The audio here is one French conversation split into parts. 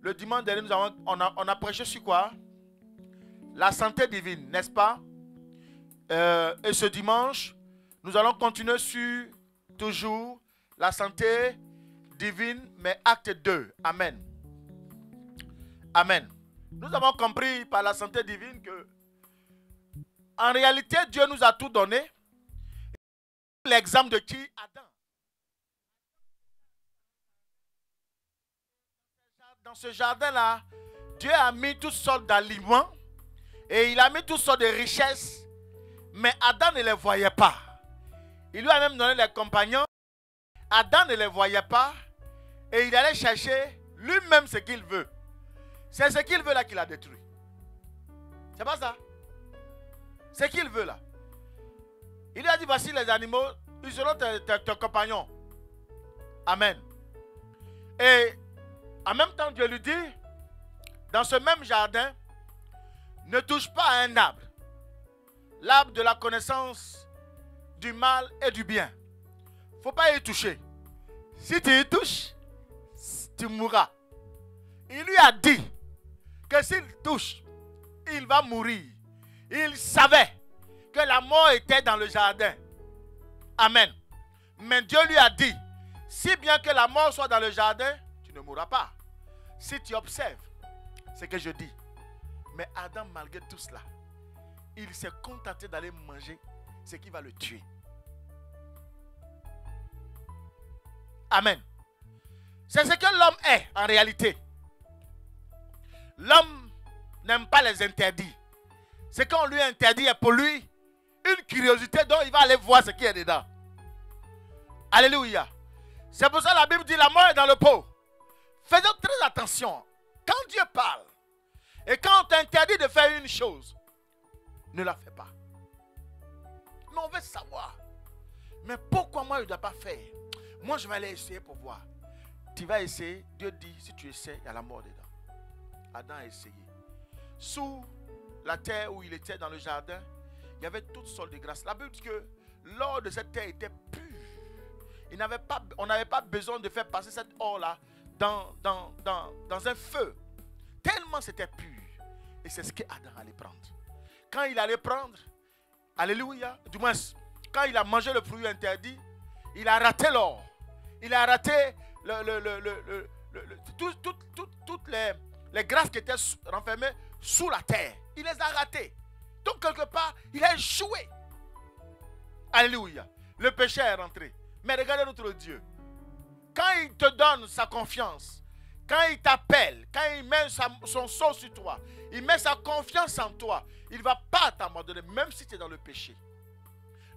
Le dimanche dernier, nous avons, on, a, on a prêché sur quoi? La santé divine, n'est-ce pas? Euh, Et ce dimanche, nous allons continuer sur toujours la santé divine, mais acte 2. Amen. Amen. Nous avons compris par la santé divine que, en réalité, Dieu nous a tout donné. L'exemple de qui? Ce jardin-là, Dieu a mis toutes sortes d'aliments et il a mis toutes sortes de richesses, mais Adam ne les voyait pas. Il lui a même donné les compagnons. Adam ne les voyait pas et il allait chercher lui-même ce qu'il veut. C'est ce qu'il veut là qu'il a détruit. C'est pas ça? Ce qu'il veut là. Il lui a dit voici les animaux, ils seront tes- tes compagnons. Amen. Et en même temps, Dieu lui dit, dans ce même jardin, ne touche pas à un arbre. L'arbre de la connaissance du mal et du bien. faut pas y toucher. Si tu y touches, tu mourras. Il lui a dit que s'il touche, il va mourir. Il savait que la mort était dans le jardin. Amen. Mais Dieu lui a dit, si bien que la mort soit dans le jardin, ne mourras pas. Si tu observes ce que je dis. Mais Adam, malgré tout cela, il s'est contenté d'aller manger ce qui va le tuer. Amen. C'est ce que l'homme est en réalité. L'homme n'aime pas les interdits. Ce qu'on lui interdit est pour lui une curiosité dont il va aller voir ce qui est dedans. Alléluia. C'est pour ça que la Bible dit la mort est dans le pot. Faisons très attention. Quand Dieu parle et quand on t'interdit de faire une chose, ne la fais pas. Mais on veut savoir. Mais pourquoi moi je ne dois pas faire? Moi je vais aller essayer pour voir. Tu vas essayer. Dieu dit si tu essaies, il y a la mort dedans. Adam a essayé. Sous la terre où il était dans le jardin, il y avait toutes sortes de grâces. La Bible dit que l'or de cette terre était pur. Il n'avait pas, on n'avait pas besoin de faire passer cette or-là dans, dans, dans, dans un feu. Tellement c'était pur. Et c'est ce que Adam allait prendre. Quand il allait prendre, Alléluia, du moins, quand il a mangé le fruit interdit, il a raté l'or. Il a raté le, le, le, le- tout- tout- tout- toutes les, les grâces qui étaient renfermées sous la terre. Il les a ratées. Donc, quelque part, il a échoué. Alléluia. Le péché est rentré. Mais regardez notre Dieu. Quand il te donne sa confiance, quand il t'appelle, quand il met son sceau sur toi, il met sa confiance en toi, il ne va pas t'abandonner, même si tu es dans le péché.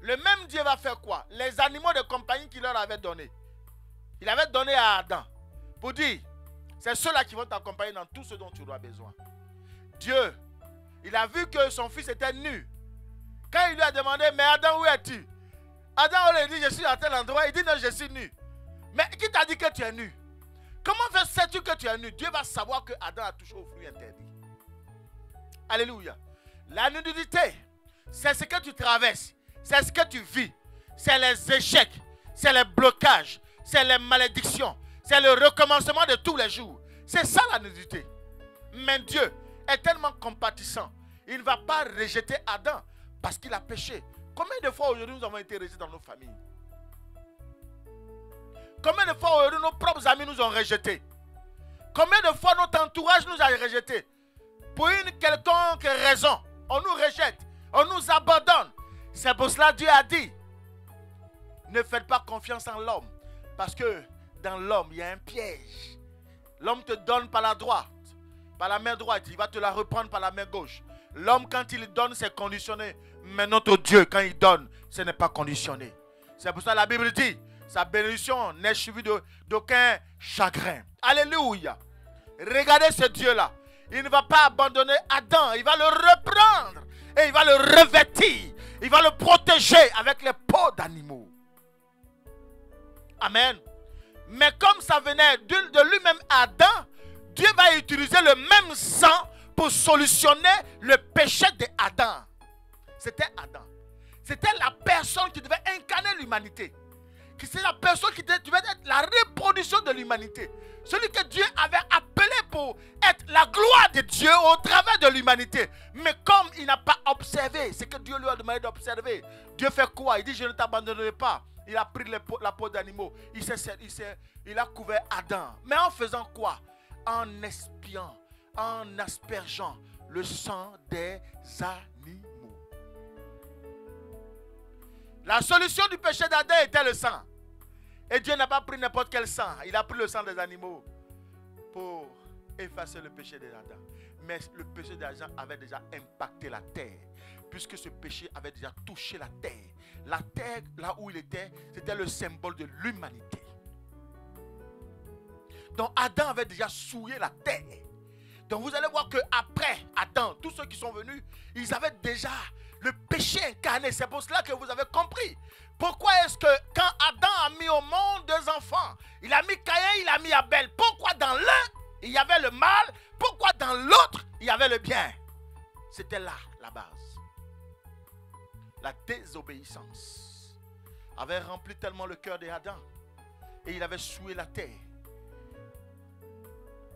Le même Dieu va faire quoi? Les animaux de compagnie qu'il leur avait donné. Il avait donné à Adam pour dire, c'est ceux-là qui vont t'accompagner dans tout ce dont tu auras besoin. Dieu, il a vu que son fils était nu. Quand il lui a demandé, mais Adam, où es-tu? Adam lui dit, je suis à tel endroit. Il dit, non, je suis nu. Mais qui t'a dit que tu es nu? Comment sais-tu que tu es nu? Dieu va savoir que Adam a touché au fruit interdit. Alléluia. La nudité, c'est ce que tu traverses. C'est ce que tu vis. C'est les échecs. C'est les blocages. C'est les malédictions. C'est le recommencement de tous les jours. C'est ça la nudité. Mais Dieu est tellement compatissant. Il ne va pas rejeter Adam parce qu'il a péché. Combien de fois aujourd'hui nous avons été rejetés dans nos familles? Combien de fois aujourd'hui nos propres amis nous ont rejetés? Combien de fois notre entourage nous a rejetés? Pour une quelconque raison, on nous rejette, on nous abandonne. C'est pour cela que Dieu a dit, ne faites pas confiance en l'homme. Parce que dans l'homme, il y a un piège. L'homme te donne par la droite, par la main droite, il va te la reprendre par la main gauche. L'homme, quand il donne, c'est conditionné. Mais notre Dieu, quand il donne, ce n'est pas conditionné. C'est pour ça que la Bible dit, sa bénédiction n'est suivie d'aucun chagrin. Alléluia. Regardez ce Dieu-là. Il ne va pas abandonner Adam. Il va le reprendre. Et il va le revêtir. Il va le protéger avec les peaux d'animaux. Amen. Mais comme ça venait de de lui-même Adam, Dieu va utiliser le même sang pour solutionner le péché d'Adam. C'était Adam. C'était la personne qui devait incarner l'humanité. C'est la personne qui devait être la reproduction de l'humanité. Celui que Dieu avait appelé pour être la gloire de Dieu au travers de l'humanité. Mais comme il n'a pas observé ce que Dieu lui a demandé d'observer, Dieu fait quoi? Il dit, je ne t'abandonnerai pas. Il a pris la peau d'animaux. Il a couvert Adam. Mais en faisant quoi? En espiant, en aspergeant le sang des animaux. La solution du péché d'Adam était le sang. Et Dieu n'a pas pris n'importe quel sang. Il a pris le sang des animaux pour effacer le péché d'Adam. Mais le péché d'Adam avait déjà impacté la terre. Puisque ce péché avait déjà touché la terre. La terre, là où il était, c'était le symbole de l'humanité. Donc Adam avait déjà souillé la terre. Donc vous allez voir que après Adam, tous ceux qui sont venus, ils avaient déjà le péché incarné. C'est pour cela que vous avez compris. Pourquoi est-ce que quand Adam a mis au monde deux enfants, il a mis Caïn, il a mis Abel. Pourquoi dans l'un, il y avait le mal Pourquoi dans l'autre, il y avait le bien? C'était là la base. La désobéissance avait rempli tellement le cœur d'Adam et il avait souillé la terre.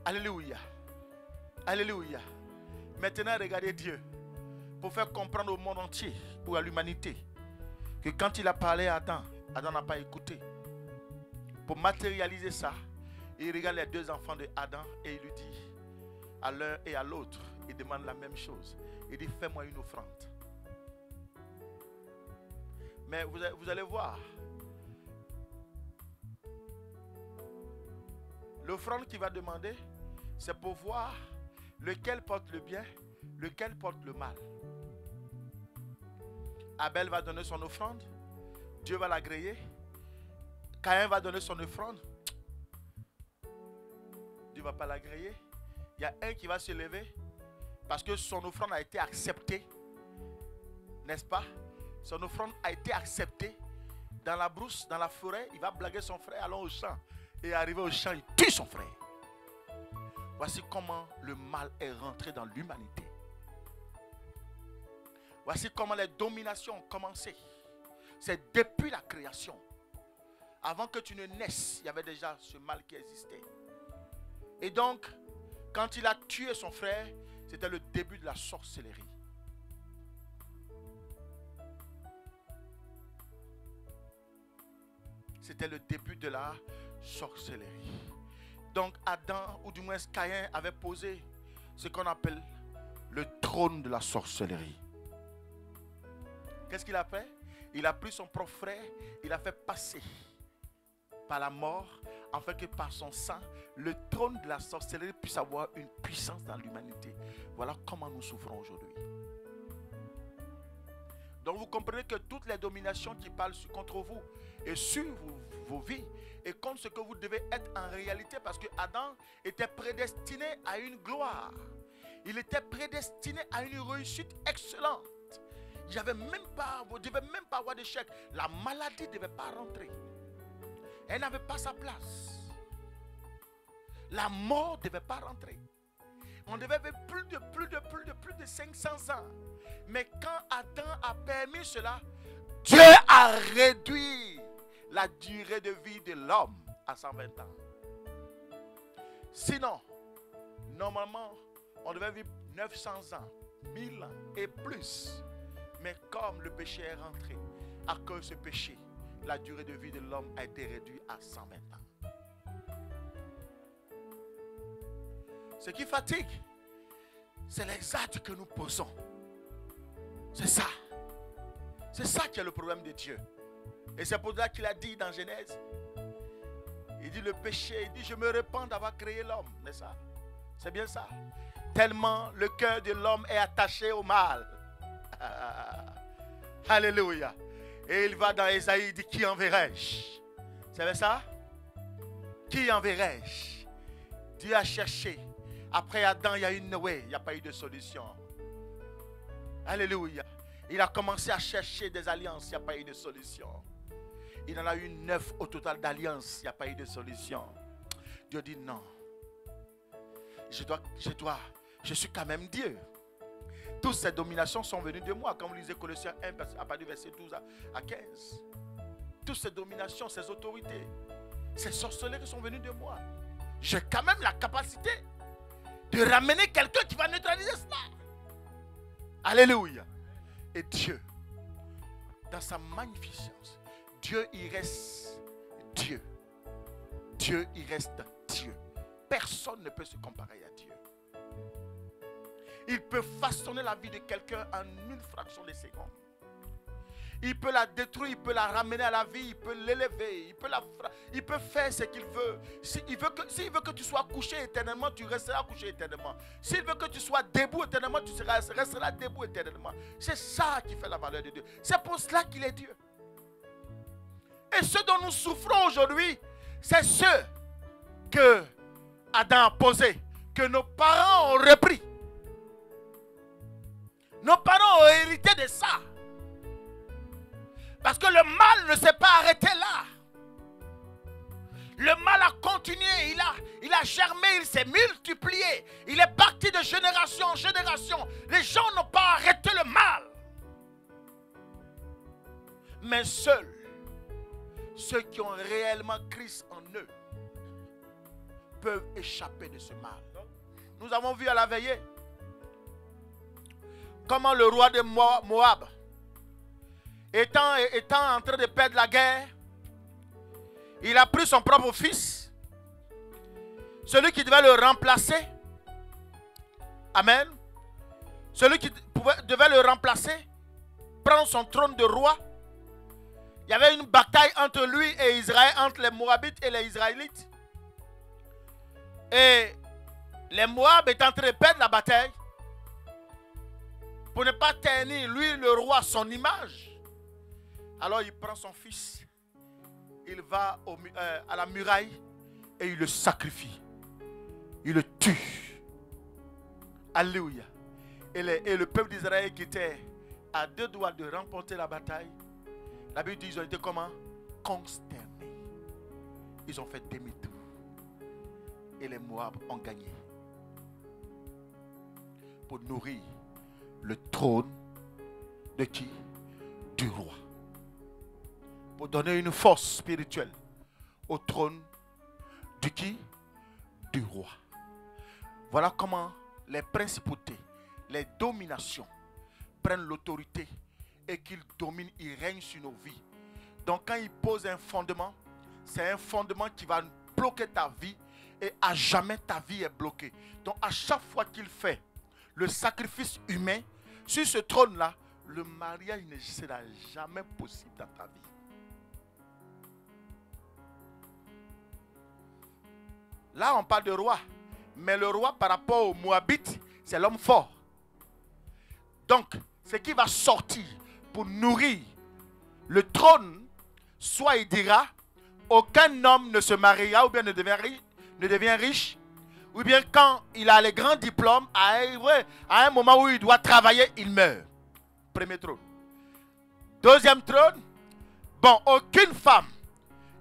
Alléluia. Alléluia. Maintenant, regardez Dieu pour faire comprendre au monde entier ou à l'humanité que quand il a parlé à Adam, Adam n'a pas écouté. Pour matérialiser ça, il regarde les deux enfants de Adam et il lui dit à l'un et à l'autre, il demande la même chose. Il dit fais-moi une offrande. Mais vous, vous allez voir, l'offrande qu'il va demander, c'est pour voir lequel porte le bien, lequel porte le mal. Abel va donner son offrande. Dieu va l'agréer. Caïn va donner son offrande. Dieu ne va pas l'agréer. Il y a un qui va se lever parce que son offrande a été acceptée. N'est-ce pas? Son offrande a été acceptée. Dans la brousse, dans la forêt, il va blaguer son frère, allons au champ. Et arrivé au champ, il tue son frère. Voici comment le mal est rentré dans l'humanité. Voici comment les dominations ont commencé. C'est depuis la création. Avant que tu ne naisses, il y avait déjà ce mal qui existait. Et donc, quand il a tué son frère, c'était le début de la sorcellerie. C'était le début de la sorcellerie. Donc Adam, ou du moins Caïn, avait posé ce qu'on appelle le trône de la sorcellerie. Qu'est-ce qu'il a fait? Il a pris son propre frère, il a fait passer par la mort, afin que par son sang, le trône de la sorcellerie puisse avoir une puissance dans l'humanité. Voilà comment nous souffrons aujourd'hui. Donc vous comprenez que toutes les dominations qui parlent contre vous et sur vos, vies et contre ce que vous devez être en réalité, parce que Adam était prédestiné à une gloire. Il était prédestiné à une réussite excellente. Vous ne devez même pas avoir d'échec. La maladie ne devait pas rentrer. Elle n'avait pas sa place. La mort ne devait pas rentrer. On devait vivre plus de, plus de, plus de, plus de 500 ans. Mais quand Adam a permis cela, Dieu a réduit la durée de vie de l'homme à 120 ans. Sinon, normalement, on devait vivre 900 ans, 1000 ans et plus. Mais comme le péché est rentré, à cause de ce péché, la durée de vie de l'homme a été réduite à 120 ans. Ce qui fatigue, c'est les actes que nous posons. C'est ça. C'est ça qui est le problème de Dieu. Et c'est pour ça qu'il a dit dans Genèse, il dit le péché, il dit je me répands d'avoir créé l'homme, n'est-ce C'est bien ça. Tellement le cœur de l'homme est attaché au mal. Alléluia. Et il va dans Esaïe, il dit Qui enverrai-je? C'est ça? Qui enverrai-je? Dieu a cherché. Après Adam, il y a eu Noé, il n'y a pas eu de solution. Alléluia. Il a commencé à chercher des alliances, il n'y a pas eu de solution. Il en a eu neuf au total d'alliances, il n'y a pas eu de solution. Dieu dit non. Je dois, je dois, je suis quand même Dieu. Toutes ces dominations sont venues de moi. Comme vous lisez Colossiens 1, à partir du verset 12 à 15. toutes ces dominations, ces autorités, ces sorcelleries sont venues de moi. J'ai quand même la capacité de ramener quelqu'un qui va neutraliser cela. Alléluia. Et Dieu, dans sa magnificence, Dieu, il reste Dieu. Dieu, il reste Dieu. Personne ne peut se comparer à Dieu. Il peut façonner la vie de quelqu'un en une fraction de seconde. Il peut la détruire, il peut la ramener à la vie, il peut l'élever, il peut la il peut faire ce qu'il veut. S'il veut, que, veut que tu sois couché éternellement, tu resteras couché éternellement. S'il veut que tu sois debout éternellement, tu resteras debout éternellement. C'est ça qui fait la valeur de Dieu. C'est pour cela qu'il est Dieu. Et ce dont nous souffrons aujourd'hui, c'est ce que Adam a posé, que nos parents ont repris. Nos parents ont hérité de ça. Parce que le mal ne s'est pas arrêté là. Le mal a continué, il a, germé, il s'est multiplié. Il est parti de génération en génération. Les gens n'ont pas arrêté le mal. Mais seuls ceux qui ont réellement Christ en eux peuvent échapper de ce mal. Nous avons vu à la veillée comment le roi de Moab, étant, étant en train de perdre la guerre, il a pris son propre fils, celui qui devait le remplacer. Amen. Celui qui devait le remplacer, prendre son trône de roi. Il y avait une bataille entre lui et Israël, entre les Moabites et les Israélites. Et les Moab étaient en train de perdre la bataille. Pour ne pas ternir, lui, le roi, son image. Alors il prend son fils, il va euh, à la muraille et il le sacrifie. Il le tue. Alléluia. Et, le peuple d'Israël qui était à deux doigts de remporter la bataille, la Bible dit qu'ils ont été comment? Consternés. Ils ont fait demi-tour. Et les Moab ont gagné. Pour nourrir le trône de qui? Du roi. Pour donner une force spirituelle au trône de qui? Du roi. Voilà comment les principautés, les dominations prennent l'autorité et qu'ils dominent, ils règnent sur nos vies. Donc quand ils posent un fondement, c'est un fondement qui va bloquer ta vie et à jamais ta vie est bloquée. Donc à chaque fois qu'il fait le sacrifice humain sur ce trône-là, le mariage ne sera jamais possible dans ta vie. Là, on parle de roi. Mais le roi, par rapport au Moabite, c'est l'homme fort. Donc, ce qui va sortir pour nourrir le trône, soit il dira, aucun homme ne se mariera ou bien ne devient riche, ne devient riche ou bien quand il a les grands diplômes, à un, moment où il doit travailler, il meurt. Premier trône. Deuxième trône, bon, aucune femme,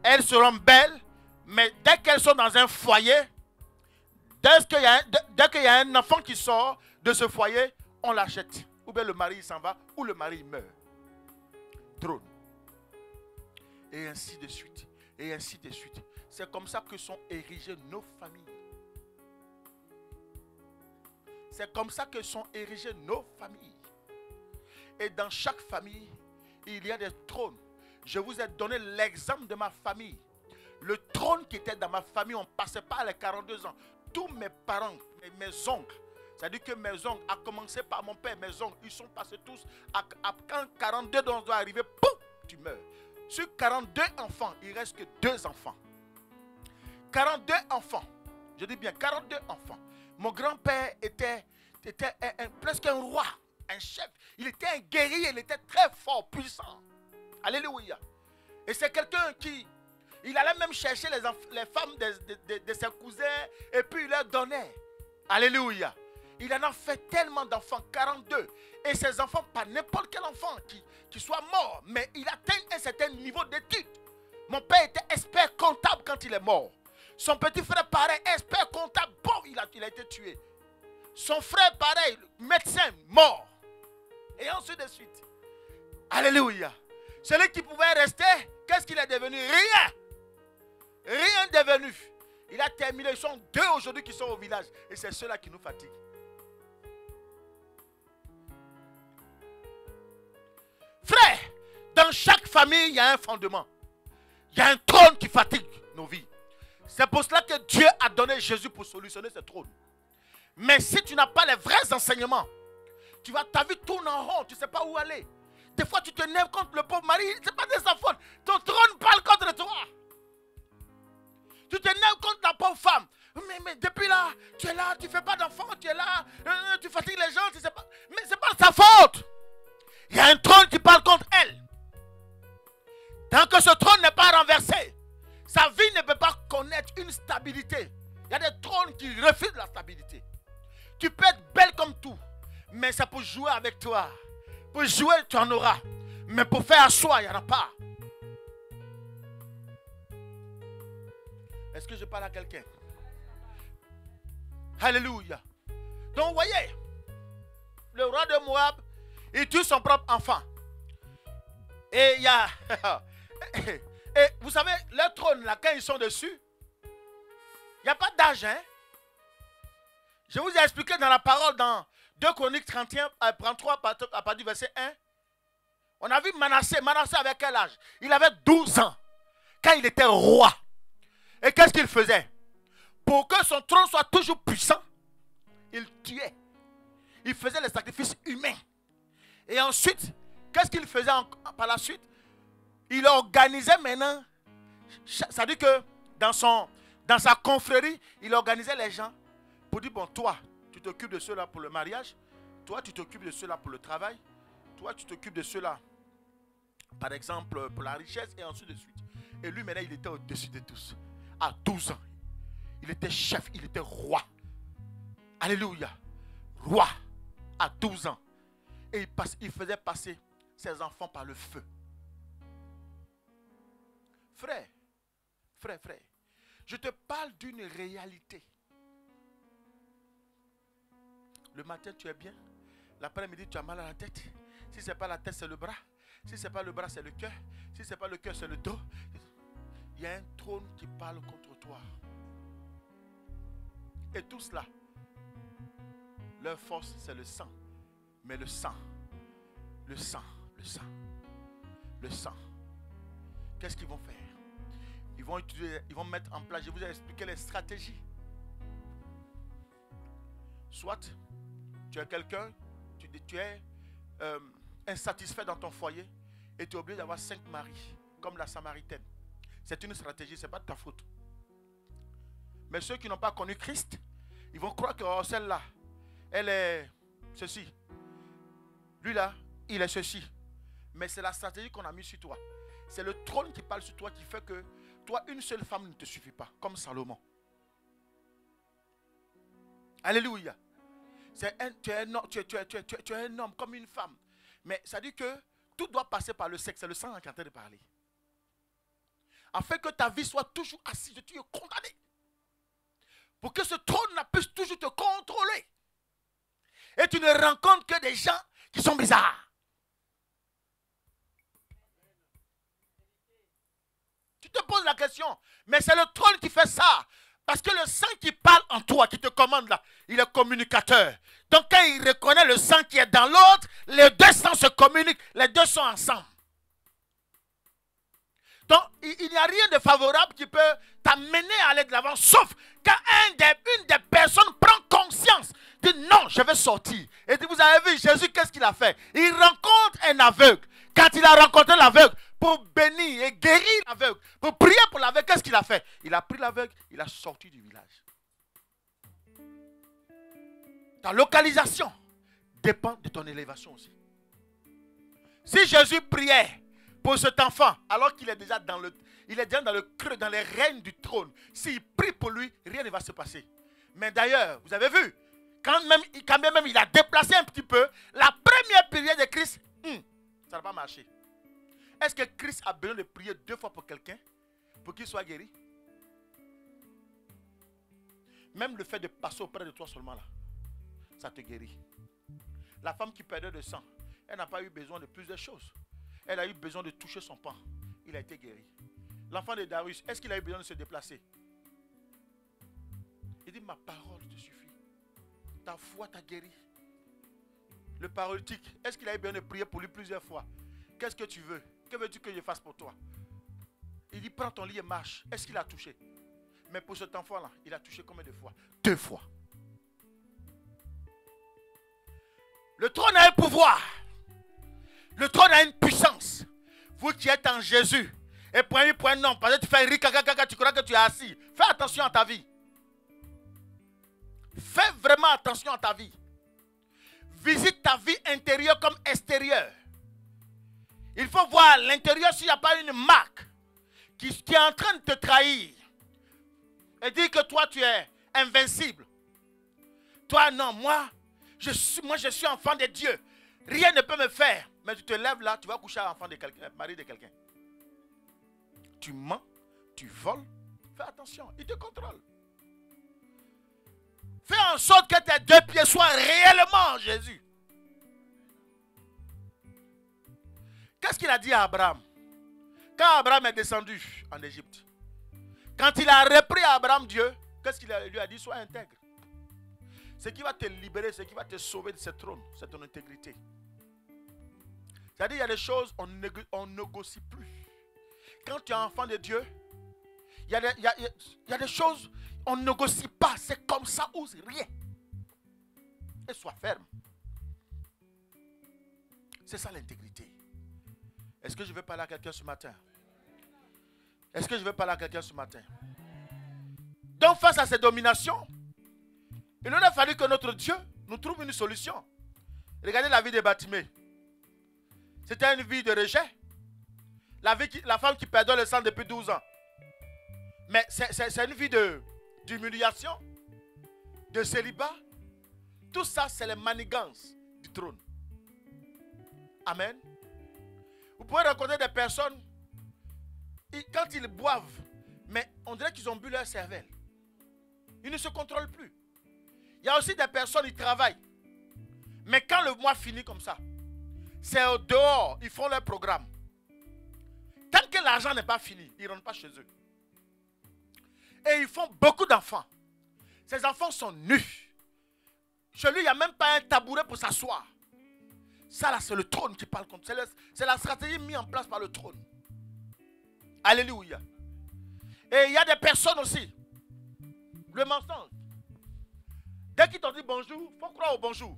elles seront belles, mais dès qu'elles sont dans un foyer, dès qu'il y, a un enfant qui sort de ce foyer, on l'achète. Ou bien le mari s'en va, ou le mari meurt. Trône. Et ainsi de suite. Et ainsi de suite. C'est comme ça que sont érigées nos familles. C'est comme ça que sont érigées nos familles. Et dans chaque famille, il y a des trônes. Je vous ai donné l'exemple de ma famille. Le trône qui était dans ma famille, on ne passait pas les 42 ans. Tous mes parents, mes, oncles, c'est-à-dire que mes oncles, à commencer par mon père, mes oncles, ils sont passés tous. À, quand 42 ans doit arriver, pouf, tu meurs. Sur 42 enfants, il reste que deux enfants. 42 enfants. Je dis bien 42 enfants. Mon grand-père était, presque un roi, un chef. Il était un guerrier, il était très fort, puissant. Alléluia. Et c'est quelqu'un qui, il allait même chercher les, femmes de, ses cousins et puis il leur donnait. Alléluia. Il en a fait tellement d'enfants, 42. Et ces enfants, pas n'importe quel enfant qui, qui soit mort, mais il atteint un certain niveau d'études. Mon père était expert comptable quand il est mort. Son petit frère, pareil, expert comptable, bon, il a, il a été tué. Son frère, pareil, médecin, mort. Et ensuite de suite. Alléluia. Celui qui pouvait rester, qu'est-ce qu'il est devenu? Rien. Rien devenu. Il a terminé. Ils sont deux aujourd'hui qui sont au village. Et c'est ceux-là qui nous fatiguent. Frère, dans chaque famille, il y a un fondement. Il y a un trône qui fatigue nos vies. C'est pour cela que Dieu a donné Jésus pour solutionner ce trône. Mais si tu n'as pas les vrais enseignements, tu vas, ta vie tourne en rond, tu ne sais pas où aller. Des fois, tu te nerves contre le pauvre mari, ce n'est pas de sa faute. Ton trône parle contre toi. Tu te nerves contre la pauvre femme. Mais, depuis là, tu es là, tu ne fais pas d'enfant, tu es là, euh, tu fatigues les gens, tu sais pas. Mais ce n'est pas de sa faute. Il y a un trône qui parle contre elle. Tant que ce trône n'est pas renversé, sa vie ne peut pas connaître une stabilité. Il y a des trônes qui refusent la stabilité. Tu peux être belle comme tout, mais c'est pour jouer avec toi. Pour jouer, tu en auras. Mais pour faire à soi, il n'y en a pas. Est-ce que je parle à quelqu'un? Alléluia. Donc, voyez, le roi de Moab, il tue son propre enfant. Et il y a. Et vous savez, le trône, là, quand ils sont dessus, il n'y a pas d'âge. Hein? Je vous ai expliqué dans la parole dans 2 Chroniques 31, 33, à partir du verset 1. On a vu Manassé. Manassé avec quel âge? Il avait 12 ans quand il était roi. Et qu'est-ce qu'il faisait? Pour que son trône soit toujours puissant, il tuait. Il faisait les sacrifices humains. Et ensuite, qu'est-ce qu'il faisait par la suite? Il organisait maintenant, ça dit que dans, son, dans sa confrérie, il organisait les gens pour dire, bon, toi, tu t'occupes de cela pour le mariage, toi, tu t'occupes de cela pour le travail, toi, tu t'occupes de cela, par exemple, pour la richesse, et ensuite de suite. Et lui, maintenant, il était au-dessus de tous. À 12 ans, il était chef, il était roi. Alléluia. Roi à 12 ans. Et il, faisait passer ses enfants par le feu. Frère, frère, frère, je te parle d'une réalité. Le matin, tu es bien. L'après-midi, tu as mal à la tête. Si ce n'est pas la tête, c'est le bras. Si ce n'est pas le bras, c'est le cœur. Si ce n'est pas le cœur, c'est le dos. Il y a un trône qui parle contre toi. Et tout cela, leur force, c'est le sang. Mais le sang, le sang, le sang, le sang. Qu'est-ce qu'ils vont faire? Ils vont, ils vont mettre en place, je vous ai expliqué les stratégies. Soit tu es quelqu'un, tu, es euh, insatisfait dans ton foyer et tu es obligé d'avoir cinq maris, comme la Samaritaine. C'est une stratégie, ce n'est pas de ta faute. Mais ceux qui n'ont pas connu Christ, ils vont croire que oh, celle-là, elle est ceci. Lui là, il est ceci. Mais c'est la stratégie qu'on a mise sur toi. C'est le trône qui parle sur toi qui fait que toi, une seule femme ne te suffit pas, comme Salomon. Alléluia. Un, tu, es un, tu, tu, tu, es un homme comme une femme. Mais ça dit que tout doit passer par le sexe. C'est le sang en train de parler. Afin que ta vie soit toujours assise, tu es condamné. Pour que ce trône puisse toujours te contrôler. Et tu ne rencontres que des gens qui sont bizarres. Te poses la question, mais c'est le trône qui fait ça. Parce que le sang qui parle en toi, qui te commande là, il est communicateur. Donc quand il reconnaît le sang qui est dans l'autre, les deux sangs se communiquent, les deux sont ensemble. Donc il, n'y a rien de favorable qui peut t'amener à aller de l'avant, sauf quand une des personnes prend conscience, dit non, je vais sortir. Et vous avez vu, Jésus, qu'est-ce qu'il a fait? Il rencontre un aveugle. Quand il a rencontré l'aveugle, pour bénir et guérir l'aveugle, pour prier pour l'aveugle, qu'est-ce qu'il a fait? Il a pris l'aveugle, il a sorti du village. Ta localisation dépend de ton élévation aussi. Si Jésus priait pour cet enfant, alors qu'il est déjà dans le, il est déjà dans le creux, dans les règnes du trône, s'il prie pour lui, rien ne va se passer. Mais d'ailleurs, vous avez vu, quand même, quand même il a déplacé un petit peu, la première prière de Christ, hmm, ça n'a pas marché. Est-ce que Christ a besoin de prier deux fois pour quelqu'un pour qu'il soit guéri? Même le fait de passer auprès de toi seulement là, ça te guérit. La femme qui perdait de sang, elle n'a pas eu besoin de plus de choses. elle a eu besoin de toucher son pain. Il a été guéri. L'enfant de Darius, est-ce qu'il a eu besoin de se déplacer? Il dit, ma parole te suffit. Ta foi t'a guéri. Le paralytique, est-ce qu'il a eu besoin de prier pour lui plusieurs fois? Qu'est-ce que tu veux? Que veux-tu que je fasse pour toi? Il dit, prends ton lit et marche. Est-ce qu'il a touché? Mais pour cet enfant-là, il a touché combien de fois? Deux fois. Le trône a un pouvoir. Le trône a une puissance. Vous qui êtes en Jésus, et point oui, point non, parce que tu fais ricagaga, tu crois que tu es assis. Fais attention à ta vie. Fais vraiment attention à ta vie. Visite ta vie intérieure comme extérieure. Il faut voir l'intérieur s'il n'y a pas une marque qui, est en train de te trahir. Et dire que toi, tu es invincible. Toi, non, moi, je suis, moi, je suis enfant de Dieu. Rien ne peut me faire. Mais tu te lèves là, tu vas coucher à l'enfant de quelqu'un, mari de quelqu'un. Tu mens, tu voles. Fais attention, il te contrôle. Fais en sorte que tes deux pieds soient réellement Jésus. Qu'est-ce qu'il a dit à Abraham? Quand Abraham est descendu en Égypte, quand il a repris Abraham Dieu, qu'est-ce qu'il lui a dit? Sois intègre. Ce qui va te libérer, ce qui va te sauver de ce trône, c'est ton intégrité. C'est-à-dire, il y a des choses, on ne négocie plus. Quand tu es enfant de Dieu, il y, a des, il, y a, des choses, on ne négocie pas. C'est comme ça ou rien. Et sois ferme. C'est ça l'intégrité. Est-ce que je vais parler à quelqu'un ce matin? Est-ce que je vais parler à quelqu'un ce matin? Donc face à ces dominations, il aurait fallu que notre Dieu nous trouve une solution. Regardez la vie de Batimé. C'était une vie de rejet. La, vie la femme qui perdait le sang depuis 12 ans. Mais c'est une vie d'humiliation, de, célibat. Tout ça, c'est les manigances du trône. Amen. Vous pouvez rencontrer des personnes, quand ils boivent, mais on dirait qu'ils ont bu leur cervelle. Ils ne se contrôlent plus. Il y a aussi des personnes, qui travaillent. Mais quand le mois finit comme ça, c'est au dehors, ils font leur programme. Tant que l'argent n'est pas fini, ils ne rentrent pas chez eux. Et ils font beaucoup d'enfants. Ces enfants sont nus. Chez lui, il n'y a même pas un tabouret pour s'asseoir. Ça, là, c'est le trône qui parle contre. C'est la stratégie mise en place par le trône. Alléluia. Et il y a des personnes aussi. Le mensonge. Dès qu'ils t'ont dit bonjour, il faut croire au bonjour.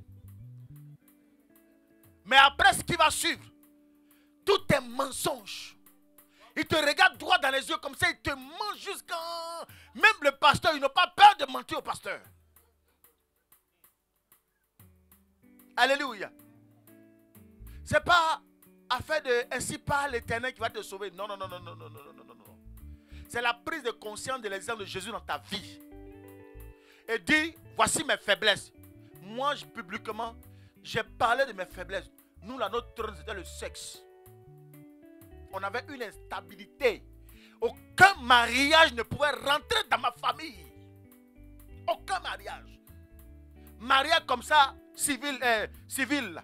Mais après ce qui va suivre, tout est mensonge. Il te regarde droit dans les yeux comme ça, il te ment jusqu'à... Même le pasteur, il n'a pas peur de mentir au pasteur. Alléluia. C'est pas affaire de ainsi par l'éternel qui va te sauver. Non, non, non, non, non, non, non, non, non, non. C'est la prise de conscience de l'exemple de Jésus dans ta vie. Et dis, voici mes faiblesses. Moi, publiquement, j'ai parlé de mes faiblesses. Nous, la trône, c'était le sexe. On avait une instabilité. Aucun mariage ne pouvait rentrer dans ma famille. Aucun mariage. Mariage comme ça, civil, euh, civil.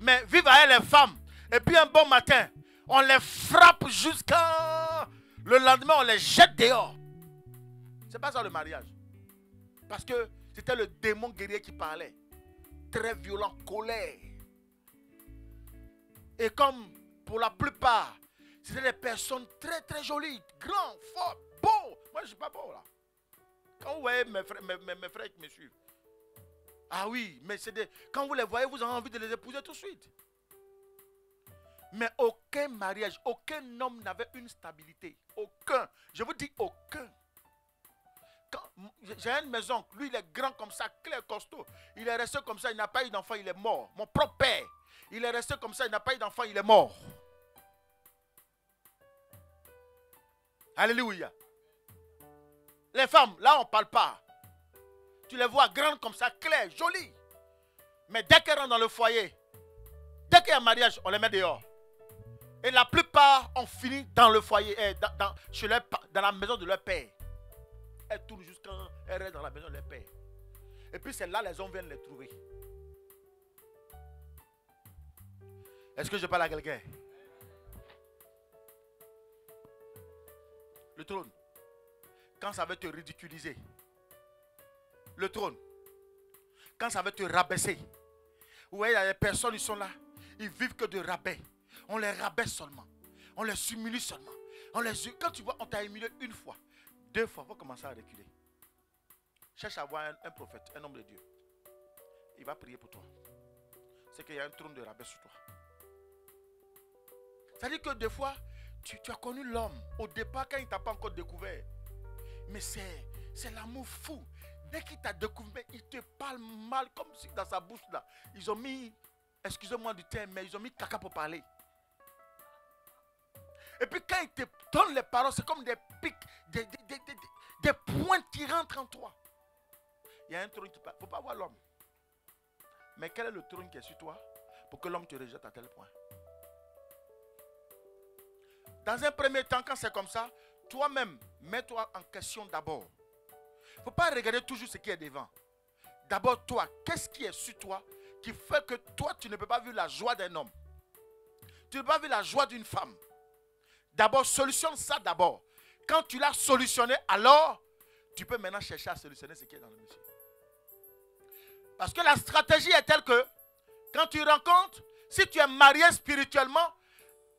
Mais vive à elle les femmes. Et puis un bon matin, on les frappe jusqu'à... Le lendemain, on les jette dehors. C'est pas ça le mariage. Parce que c'était le démon guerrier qui parlait. Très violent, colère. Et comme pour la plupart, c'était des personnes très très jolies, grands, forts, beaux. Moi, je ne suis pas beau là. Quand vous voyez mes, frères qui me suivent, ah oui, mais c'est des, quand vous les voyez, vous avez envie de les épouser tout de suite. Mais aucun mariage, aucun homme n'avait une stabilité. Aucun. Je vous dis aucun. J'ai une maison, lui il est grand comme ça, clair, costaud. Il est resté comme ça, il n'a pas eu d'enfant, il est mort. Mon propre père, il est resté comme ça, il n'a pas eu d'enfant, il est mort. Alléluia. Les femmes, là on ne parle pas. Tu les vois grandes comme ça, claires, jolies. Mais dès qu'elles rentrent dans le foyer, dès qu'il y a mariage, on les met dehors. Et la plupart ont fini dans le foyer, eh, dans, la maison de leur père. Elles tournent jusqu'à elles restent dans la maison de leur père. Et puis c'est là les hommes viennent les trouver. Est-ce que je parle à quelqu'un? Le trône, quand ça veut te ridiculiser, le trône, quand ça va te rabaisser, vous voyez, il y a des personnes, ils sont là, ils vivent que de rabais. On les rabaisse seulement. On les humilie seulement. Quand tu vois, on t'a humilié une fois, deux fois, il faut commencer à reculer. Cherche à voir un, prophète, un homme de Dieu. Il va prier pour toi. C'est qu'il y a un trône de rabais sur toi. C'est-à-dire que des fois, tu, tu as connu l'homme au départ quand il ne t'a pas encore découvert. Mais c'est l'amour fou. Dès qu'il t'a découvert, il te parle mal, comme si dans sa bouche là, ils ont mis, excusez-moi du terme, mais ils ont mis caca pour parler. Et puis quand il te donne les paroles, c'est comme des pics, des, des, points qui rentrent en toi. Il y a un trône qui parle. Il ne faut pas voir l'homme. Mais quel est le trône qui est sur toi pour que l'homme te rejette à tel point? Dans un premier temps, quand c'est comme ça, toi-même, mets-toi en question d'abord. Il ne faut pas regarder toujours ce qui est devant. D'abord, toi, qu'est-ce qui est sur toi qui fait que toi, tu ne peux pas vivre la joie d'un homme? Tu ne peux pas vivre la joie d'une femme D'abord, solutionne ça d'abord. Quand tu l'as solutionné, alors tu peux maintenant chercher à solutionner ce qui est dans le monsieur. Parce que la stratégie est telle que quand tu rencontres, si tu es marié spirituellement,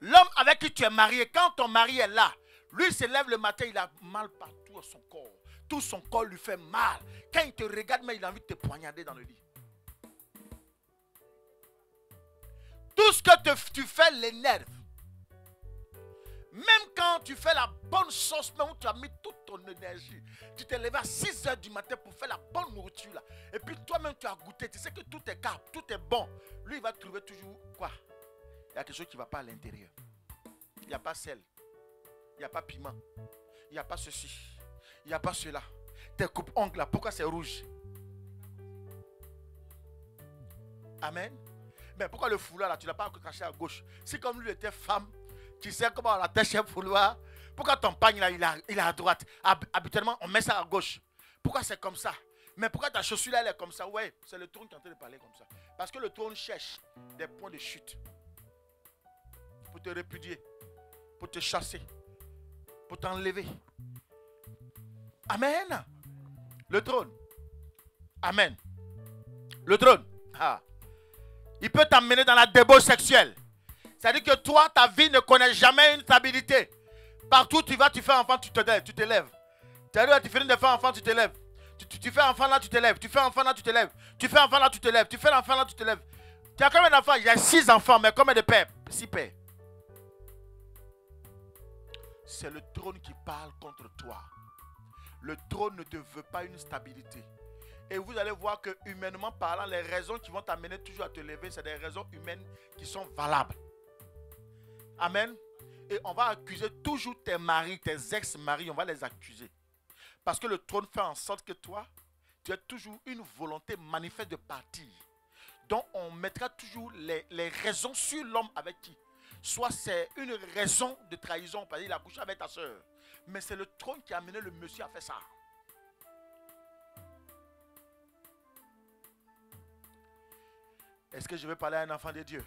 l'homme avec qui tu es marié, quand ton mari est là, lui se lève le matin, il a mal partout à son corps. Tout son corps lui fait mal. Quand il te regarde, mais il a envie de te poignarder dans le lit. Tout ce que tu fais l'énerve. Même quand tu fais la bonne sauce, même où tu as mis toute ton énergie, tu t'es levé à 6 heures du matin pour faire la bonne nourriture là. Et puis toi-même tu as goûté, tu sais que tout est calme, tout est bon. Lui il va trouver toujours quoi? Il y a quelque chose qui ne va pas à l'intérieur. Il n'y a pas sel, il n'y a pas piment, il n'y a pas ceci, il n'y a pas cela. Tes coupes ongles là, pourquoi c'est rouge? Amen. Mais pourquoi le foulard là, tu ne l'as pas caché à gauche? Si comme lui était femme, tu sais comment on attache un fouloir Pourquoi ton pagne là, il est, il à droite? Habituellement, on met ça à gauche. Pourquoi c'est comme ça? Mais pourquoi ta chaussure là, elle est comme ça? Ouais, c'est le trône qui est en train de parler comme ça. Parce que le trône cherche des points de chute. Pour te répudier. Pour te chasser. Pour t'enlever. Amen. Le trône. Amen. Le trône. Ah. Il peut t'amener dans la débauche sexuelle. C'est-à-dire que toi, ta vie ne connaît jamais une stabilité. Partout tu vas, tu fais enfant, tu te lèves. Tu te lèves. C'est-à-dire tu finis de faire enfant, tu te lèves. Tu, fais enfant là, tu te lèves. Tu fais enfant là, tu te lèves. Tu fais enfant là, tu te lèves. Tu fais enfant là, tu te lèves. Tu as combien d'enfants a six enfants, mais combien de pères? Six pères. C'est le trône qui parle contre toi. Le trône ne te veut pas une stabilité. Et vous allez voir que humainement parlant, les raisons qui vont t'amener toujours à te lever, c'est des raisons humaines qui sont valables. Amen. Et on va accuser toujours tes maris, tes ex-maris, on va les accuser. Parce que le trône fait en sorte que toi, tu as toujours une volonté manifeste de partir. Donc on mettra toujours les, raisons sur l'homme avec qui. Soit c'est une raison de trahison, parce qu'il a couché avec ta soeur. Mais c'est le trône qui a amené le monsieur à faire ça. Est-ce que je vais parler à un enfant de Dieu?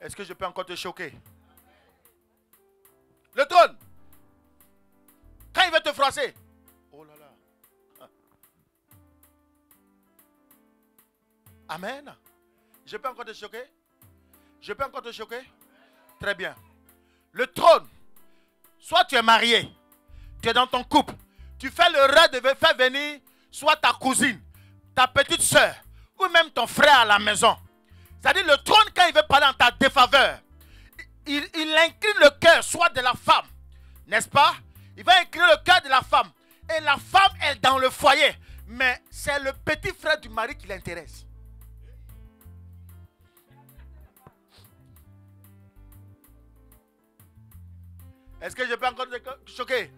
Est-ce que je peux encore te choquer? Le trône. Quand il veut te froisser. Oh là là. Amen. Je peux encore te choquer? Je peux encore te choquer? Très bien. Le trône. Soit tu es marié, tu es dans ton couple, tu fais le rêve de faire venir soit ta cousine, ta petite soeur, ou même ton frère à la maison. C'est-à-dire le trône, quand il veut parler en ta défaveur, il, incline le cœur soit de la femme, n'est-ce pas? Il va incliner le cœur de la femme. Et la femme est dans le foyer. Mais c'est le petit frère du mari qui l'intéresse. Est-ce que je peux encore te choquer?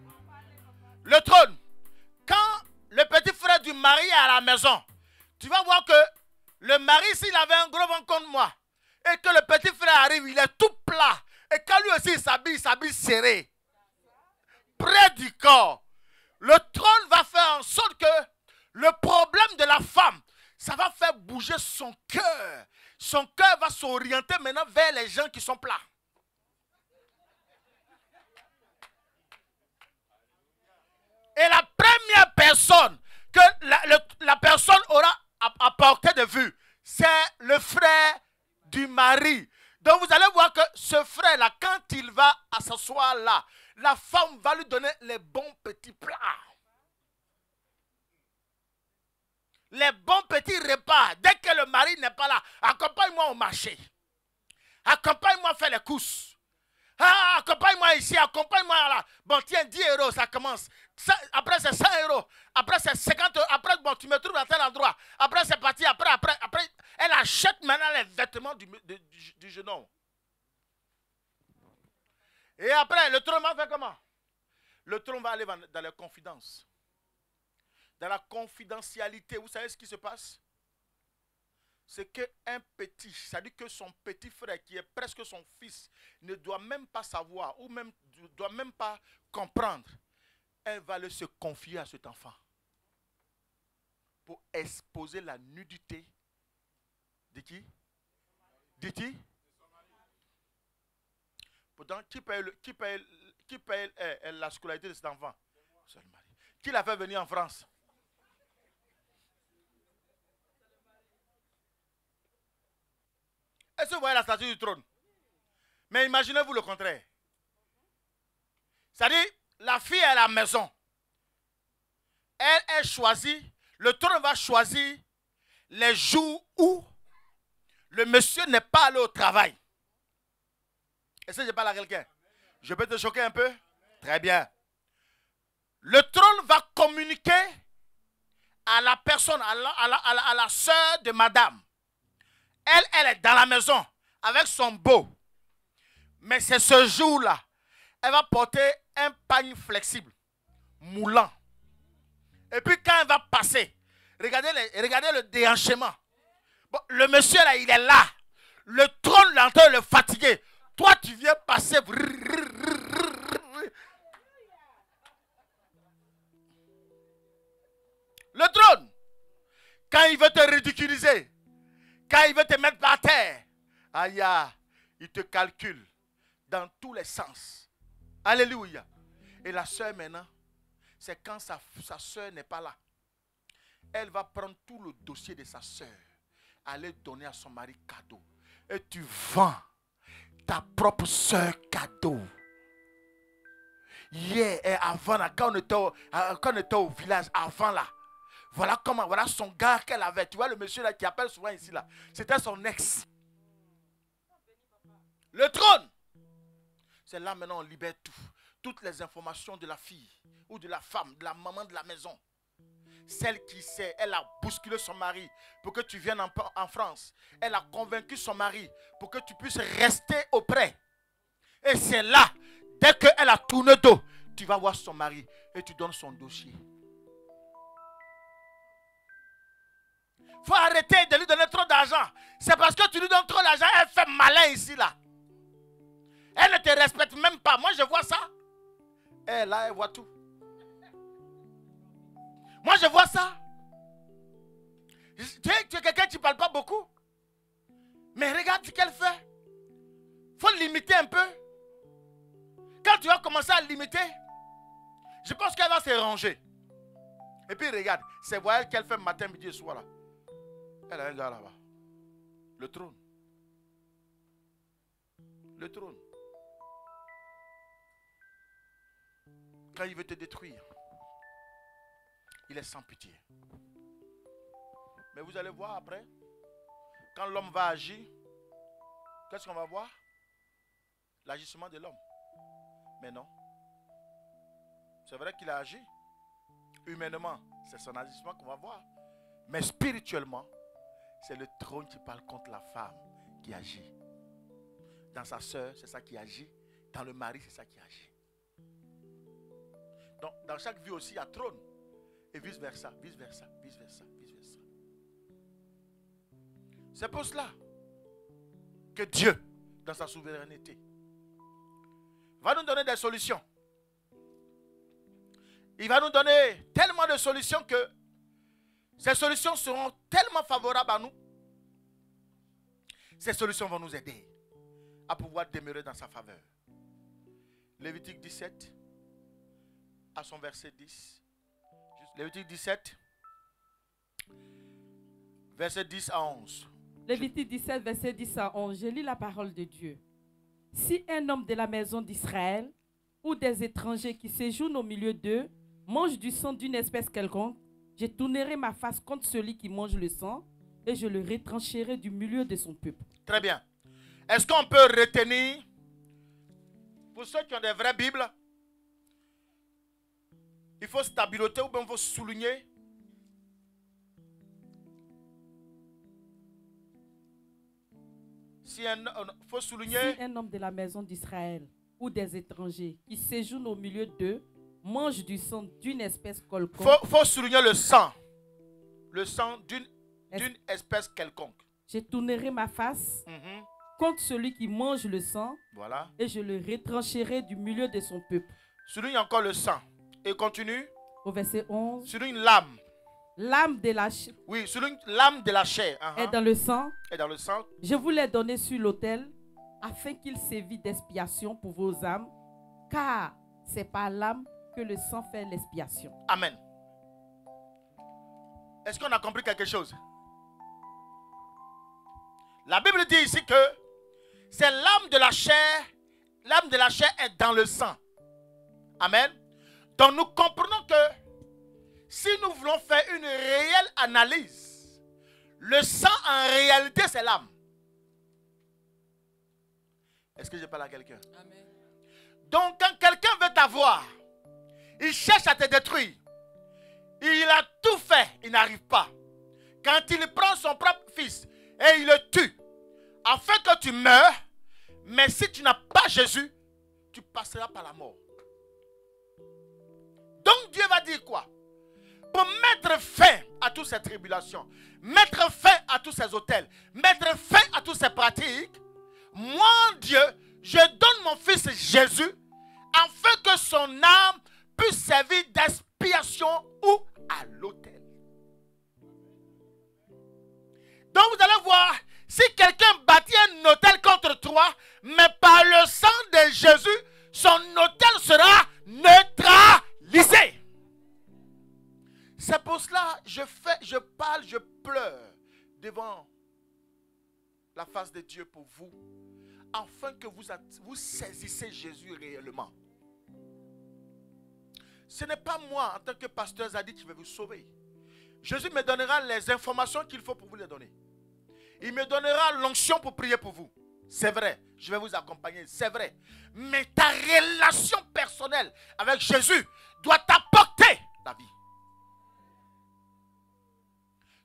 Le trône. Quand le petit frère du mari est à la maison, tu vas voir que le mari, s'il avait un gros vent contre moi, et que le petit frère arrive, il est tout plat. Et quand lui aussi s'habille, il s'habille serré. Près du corps. Le trône va faire en sorte que le problème de la femme, ça va faire bouger son cœur. Son cœur va s'orienter maintenant vers les gens qui sont plats. Personne que la, la personne aura à, à portée de vue, c'est le frère du mari. Donc vous allez voir que ce frère-là, quand il va s'asseoir là, la femme va lui donner les bons petits plats. Les bons petits repas. Dès que le mari n'est pas là, accompagne-moi au marché. Accompagne-moi faire les courses. Ah, accompagne-moi ici, accompagne-moi là. Bon, tiens, 10 euros, ça commence. Après, c'est 100 euros. Après, c'est 50 euros. Après, bon, tu me trouves à tel endroit. Après, c'est parti. Après, après, après, elle achète maintenant les vêtements du, du, jeune homme. Et après, le trône va faire comment? Le trône va aller dans, les confidences. Dans la confidentialité, vous savez ce qui se passe? C'est qu'un petit, c'est-à-dire que son petit frère qui est presque son fils, ne doit même pas savoir ou même ne doit même pas comprendre. Elle va le se confier à cet enfant pour exposer la nudité de qui? De qui? Pourtant, qui paye, euh, euh, la scolarité de cet enfant? C'est mari. Qui l'a fait venir en France? Est-ce que vous voyez la statue du trône? Mais imaginez-vous le contraire. C'est-à-dire, la fille est à la maison. Elle, elle choisit, le trône va choisir les jours où le monsieur n'est pas allé au travail. Est-ce que je parle à quelqu'un? Je peux te choquer un peu? Très bien. Le trône va communiquer à la personne, à la soeur de madame. Elle, elle est dans la maison avec son beau. Mais c'est ce jour-là, elle va porter un pagne flexible, moulant. Et puis quand elle va passer, regardez, regardez le déhanchement. Bon, le monsieur là, il est là. Le trône l'entend le fatiguer. Toi, tu viens passer. Le trône, quand il veut te ridiculiser, quand il veut te mettre par terre, aïe, il te calcule dans tous les sens. Alléluia. Et la soeur maintenant, c'est quand sa, sa soeur n'est pas là. Elle va prendre tout le dossier de sa soeur, aller donner à son mari cadeau. Et tu vends ta propre soeur cadeau. Hier et avant, là, quand on, était au, euh, quand on était au village, avant là, voilà comment, voilà son gars qu'elle avait. Tu vois le monsieur là qui appelle souvent ici là. C'était son ex. Le trône. C'est là maintenant on libère tout. Toutes les informations de la fille ou de la femme, de la maman de la maison. Celle qui sait, elle a bousculé son mari pour que tu viennes en, France. Elle a convaincu son mari pour que tu puisses rester auprès. Et c'est là, dès qu'elle a tourné dos, tu vas voir son mari et tu donnes son dossier. faut arrêter de lui donner trop d'argent. C'est parce que tu lui donnes trop d'argent, elle fait malin ici, là. Elle ne te respecte même pas. Moi, je vois ça. Elle, là, elle voit tout. Moi, je vois ça. Tu es, quelqu'un qui ne parle pas beaucoup. Mais regarde ce qu'elle fait. faut limiter un peu. Quand tu vas commencer à limiter, je pense qu'elle va se ranger. Et puis regarde, c'est voilà qu'elle fait matin, midi et soir là. Elle a un gars là-bas. Le trône. Le trône. Quand il veut te détruire, il est sans pitié. Mais vous allez voir après, quand l'homme va agir, qu'est-ce qu'on va voir? L'agissement de l'homme. Mais non. C'est vrai qu'il a agi. Humainement, c'est son agissement qu'on va voir. Mais spirituellement, c'est le trône qui parle contre la femme qui agit. Dans sa soeur, c'est ça qui agit. Dans le mari, c'est ça qui agit. Donc, dans chaque vie aussi, il y a trône. Et vice-versa, vice-versa, vice-versa, vice-versa. C'est pour cela que Dieu, dans sa souveraineté, va nous donner des solutions. Il va nous donner tellement de solutions que ces solutions seront tellement favorables à nous. Ces solutions vont nous aider à pouvoir demeurer dans sa faveur. Lévitique 17, à son verset 10 Lévitique 17, verset 10 à 11. Lévitique 17, verset 10 à 11. Je lis la parole de Dieu. Si un homme de la maison d'Israël ou des étrangers qui séjournent au milieu d'eux mange du sang d'une espèce quelconque, je tournerai ma face contre celui qui mange le sang et je le retrancherai du milieu de son peuple. Très bien. Est-ce qu'on peut retenir, pour ceux qui ont des vraies Bibles, il faut stabilité ou bien il faut souligner Si un, il faut souligner. Si un homme de la maison d'Israël ou des étrangers qui séjournent au milieu d'eux mange du sang d'une espèce Il quelconque, faut, faut souligner le sang. Le sang d'une d'une espèce quelconque. je tournerai ma face Mhm. contre celui qui mange le sang Voilà. et je le retrancherai du milieu de son peuple. Souligne encore le sang. Et continue. Au verset 11, Souligne l'âme. l'âme de la ch- Oui, souligne l'âme de la chair. uh-huh. est dans le sang. Et dans le sang. Je vous l'ai donné sur l'autel afin qu'il sévit d'expiation pour vos âmes, car c'est par l'âme que le sang fait l'expiation. Amen. Est-ce qu'on a compris quelque chose? La Bible dit ici que c'est l'âme de la chair. L'âme de la chair est dans le sang. Amen. Donc nous comprenons que si nous voulons faire une réelle analyse, le sang en réalité c'est l'âme. Est-ce que je parle à quelqu'un? Donc quand quelqu'un veut t'avoir, il cherche à te détruire. Il a tout fait, il n'arrive pas. Quand il prend son propre fils et il le tue, afin que tu meurs, mais si tu n'as pas Jésus, tu passeras par la mort. Dieu va dire quoi? Pour mettre fin à toutes ces tribulations, mettre fin à tous ces hôtels, mettre fin à toutes ces pratiques, moi, Dieu, je donne mon fils Jésus afin que son âme puisse servir d'expiation ou à l'autel. Donc vous allez voir, si quelqu'un bâtit un hôtel contre toi, mais par le sang de Jésus, son hôtel sera neutralisé. C'est pour cela fais, je parle, je pleure devant la face de Dieu pour vous, afin que vous, vous saisissez Jésus réellement. Ce n'est pas moi, en tant que pasteur Zadi, qui vais vous sauver. Jésus me donnera les informations qu'il faut pour vous les donner. Il me donnera l'onction pour prier pour vous. C'est vrai, je vais vous accompagner, c'est vrai. Mais ta relation personnelle avec Jésus doit t'apporter la vie.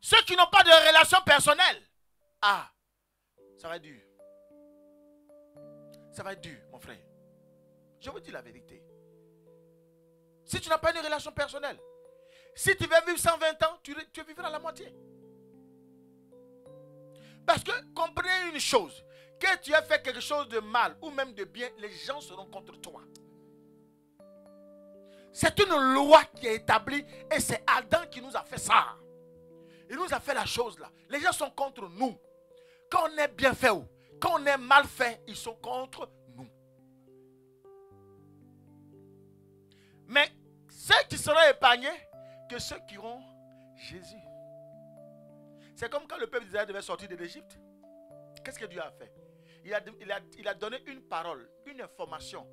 Ceux qui n'ont pas de relation personnelle, ah, ça va être dur. Ça va être dur, mon frère. Je vous dis la vérité. Si tu n'as pas une relation personnelle, si tu veux vivre 120 ans, tu, tu vivras la moitié. Parce que comprenez une chose, que tu as fait quelque chose de mal ou même de bien, les gens seront contre toi. C'est une loi qui est établie et c'est Adam qui nous a fait ça. Il nous a fait la chose là. Les gens sont contre nous. Quand on est bien fait ou quand on est mal fait, ils sont contre nous. Mais ceux qui seront épargnés, que ceux qui auront Jésus. C'est comme quand le peuple d'Israël devait sortir de l'Égypte. Qu'est-ce que Dieu a fait? Il a, donné une parole, une information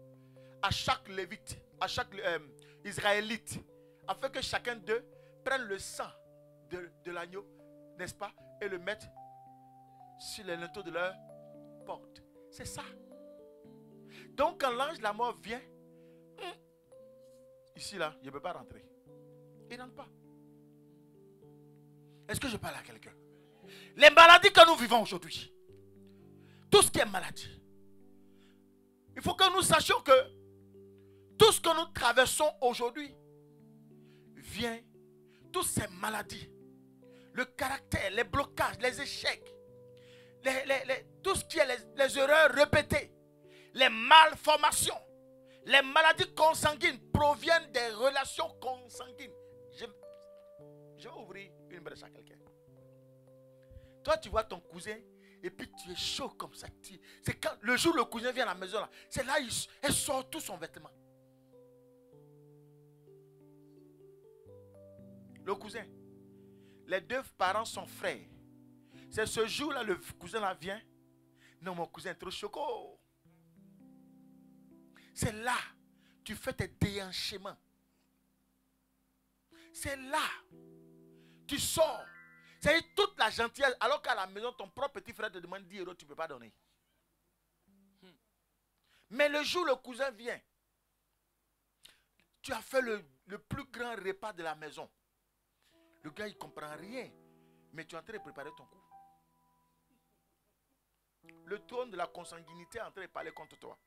à chaque lévite, à chaque euh, israélite, afin que chacun d'eux prenne le sang de, l'agneau, n'est-ce pas, et le mette sur les linteaux de leur porte. C'est ça. Donc quand l'ange de la mort vient, hum, ici là, il ne peut pas rentrer. Il n'entre pas. Est-ce que je parle à quelqu'un? Les maladies que nous vivons aujourd'hui, tout ce qui est maladie, il faut que nous sachions que tout ce que nous traversons aujourd'hui vient, toutes ces maladies, le caractère, les blocages, les échecs, tout ce qui est les, erreurs répétées, les malformations, les maladies consanguines proviennent des relations consanguines. Je, je vais ouvrir une brèche à quelqu'un. Toi, tu vois ton cousin et puis tu es chaud comme ça. C'est quand le jour où le cousin vient à la maison, c'est là il, sort tout son vêtement. le cousin. Les deux parents sont frères. C'est ce jour-là, le cousin là vient. Non, mon cousin est trop choco. C'est là, tu fais tes déhanchements. C'est là, tu sors. C'est toute la gentillesse. Alors qu'à la maison, ton propre petit frère te demande 10 euros, tu ne peux pas donner. Mais le jour le cousin vient, tu as fait le plus grand repas de la maison. Le gars, il ne comprend rien. Mais tu es en train de préparer ton coup. Le trône de la consanguinité est en train de parler contre toi.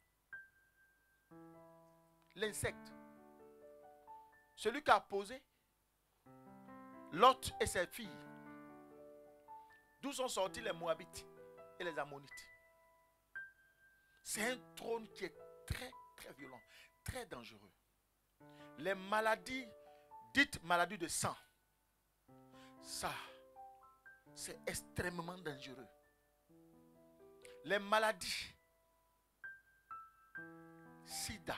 L'insecte. Celui qui a posé Lot et ses filles. D'où sont sortis les Moabites et les Ammonites. C'est un trône qui est très, très violent, très dangereux. Les maladies, dites maladies de sang, ça, c'est extrêmement dangereux. Les maladies, sida,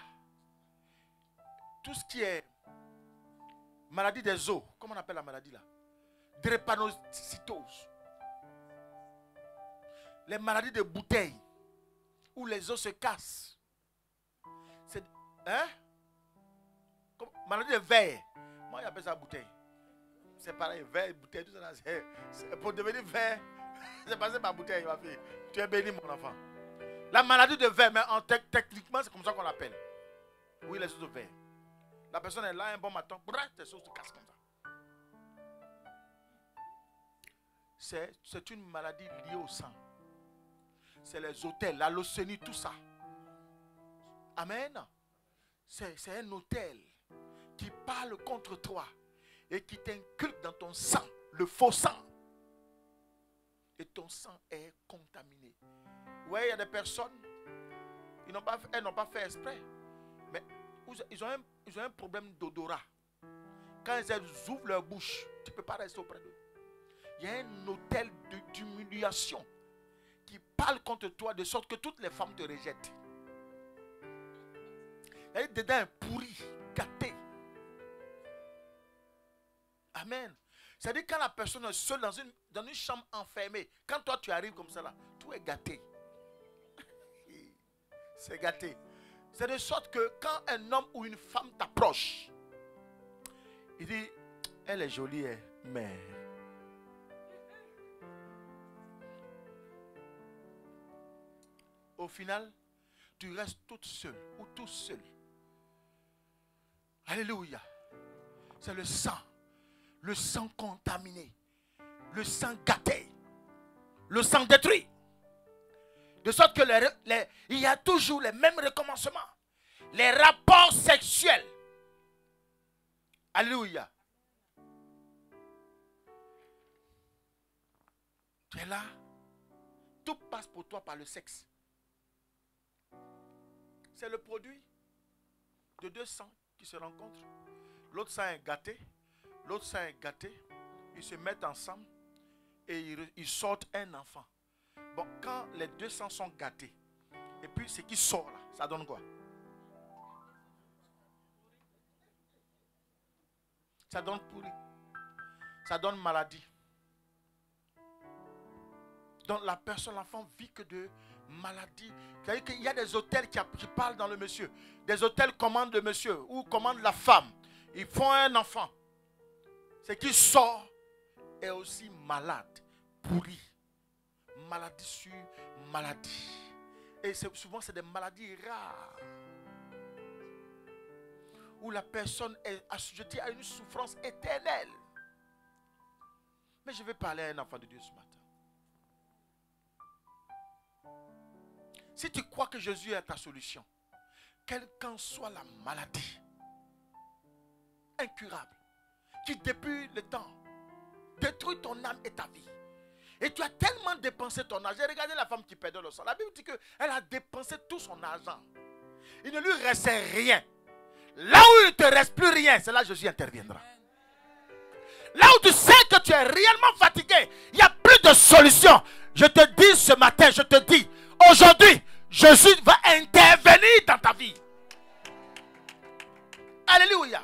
tout ce qui est maladie des os, comment on appelle la maladie là? Drépanocytose. Les maladies de bouteilles, où les os se cassent. C'est. Hein? Maladie de verre. Moi, j'appelle ça bouteille. C'est pareil, verre, bouteille, tout ça. C'est pour devenir verre. C'est passé par bouteille, ma fille. Tu es béni, mon enfant. La maladie de verre, mais en techniquement, c'est comme ça qu'on l'appelle. Oui, les de verre. La personne est là un bon matin, bref, tes os se cassent comme ça. C'est une maladie liée au sang. C'est les hôtels, la leucémie, tout ça. Amen. C'est un hôtel qui parle contre toi et qui t'inculque dans ton sang, le faux sang. Et ton sang est contaminé. Oui, il y a des personnes, ils pas, elles n'ont pas fait exprès. Mais ils ont un, ils ont un problème d'odorat. Quand elles ouvrent leur bouche, tu ne peux pas rester auprès d'eux. Il y a un hôtel d'humiliation qui parle contre toi de sorte que toutes les femmes te rejettent. Y a dedans pourri, gâté. Amen. C'est-à-dire quand la personne est seule dans une, dans une chambre enfermée, quand toi tu arrives comme ça là, tout est gâté. C'est gâté. C'est de sorte que quand un homme ou une femme t'approche, il dit, elle est jolie, hein, mais... Au final, tu restes toute seule ou tout seul. Alléluia. C'est le sang. Le sang contaminé. Le sang gâté. Le sang détruit. De sorte que il y a toujours les mêmes recommencements. Les rapports sexuels. Alléluia. Tu es là. Tout passe pour toi par le sexe. C'est le produit de deux sangs qui se rencontrent. L'autre sang est gâté. L'autre sang est gâté. Ils se mettent ensemble et ils sortent un enfant. Bon, quand les deux sangs sont gâtés, et puis ce qui sort là, ça donne quoi? Ça donne pourri. Ça donne maladie. Donc la personne, l'enfant vit que de maladie. Il y a des hôtels qui, qui, parlent dans le monsieur. Des hôtels commandent le monsieur ou commandent la femme. Ils font un enfant. Ce qui sort est aussi malade, pourri maladie sur maladie. Et souvent, c'est des maladies rares. Où la personne est assujettie à une souffrance éternelle. Mais je vais parler à un enfant de Dieu ce matin. Si tu crois que Jésus est ta solution, quelle qu'en soit la maladie, incurable, qui depuis le temps détruit ton âme et ta vie, et tu as tellement dépensé ton argent. Regardez la femme qui perdait le sang. La Bible dit qu'elle a dépensé tout son argent. Il ne lui restait rien. Là où il ne te reste plus rien, c'est là que Jésus interviendra. Là où tu sais que tu es réellement fatigué, il n'y a plus de solution. Je te dis ce matin, je te dis, aujourd'hui, Jésus va intervenir dans ta vie. Alléluia.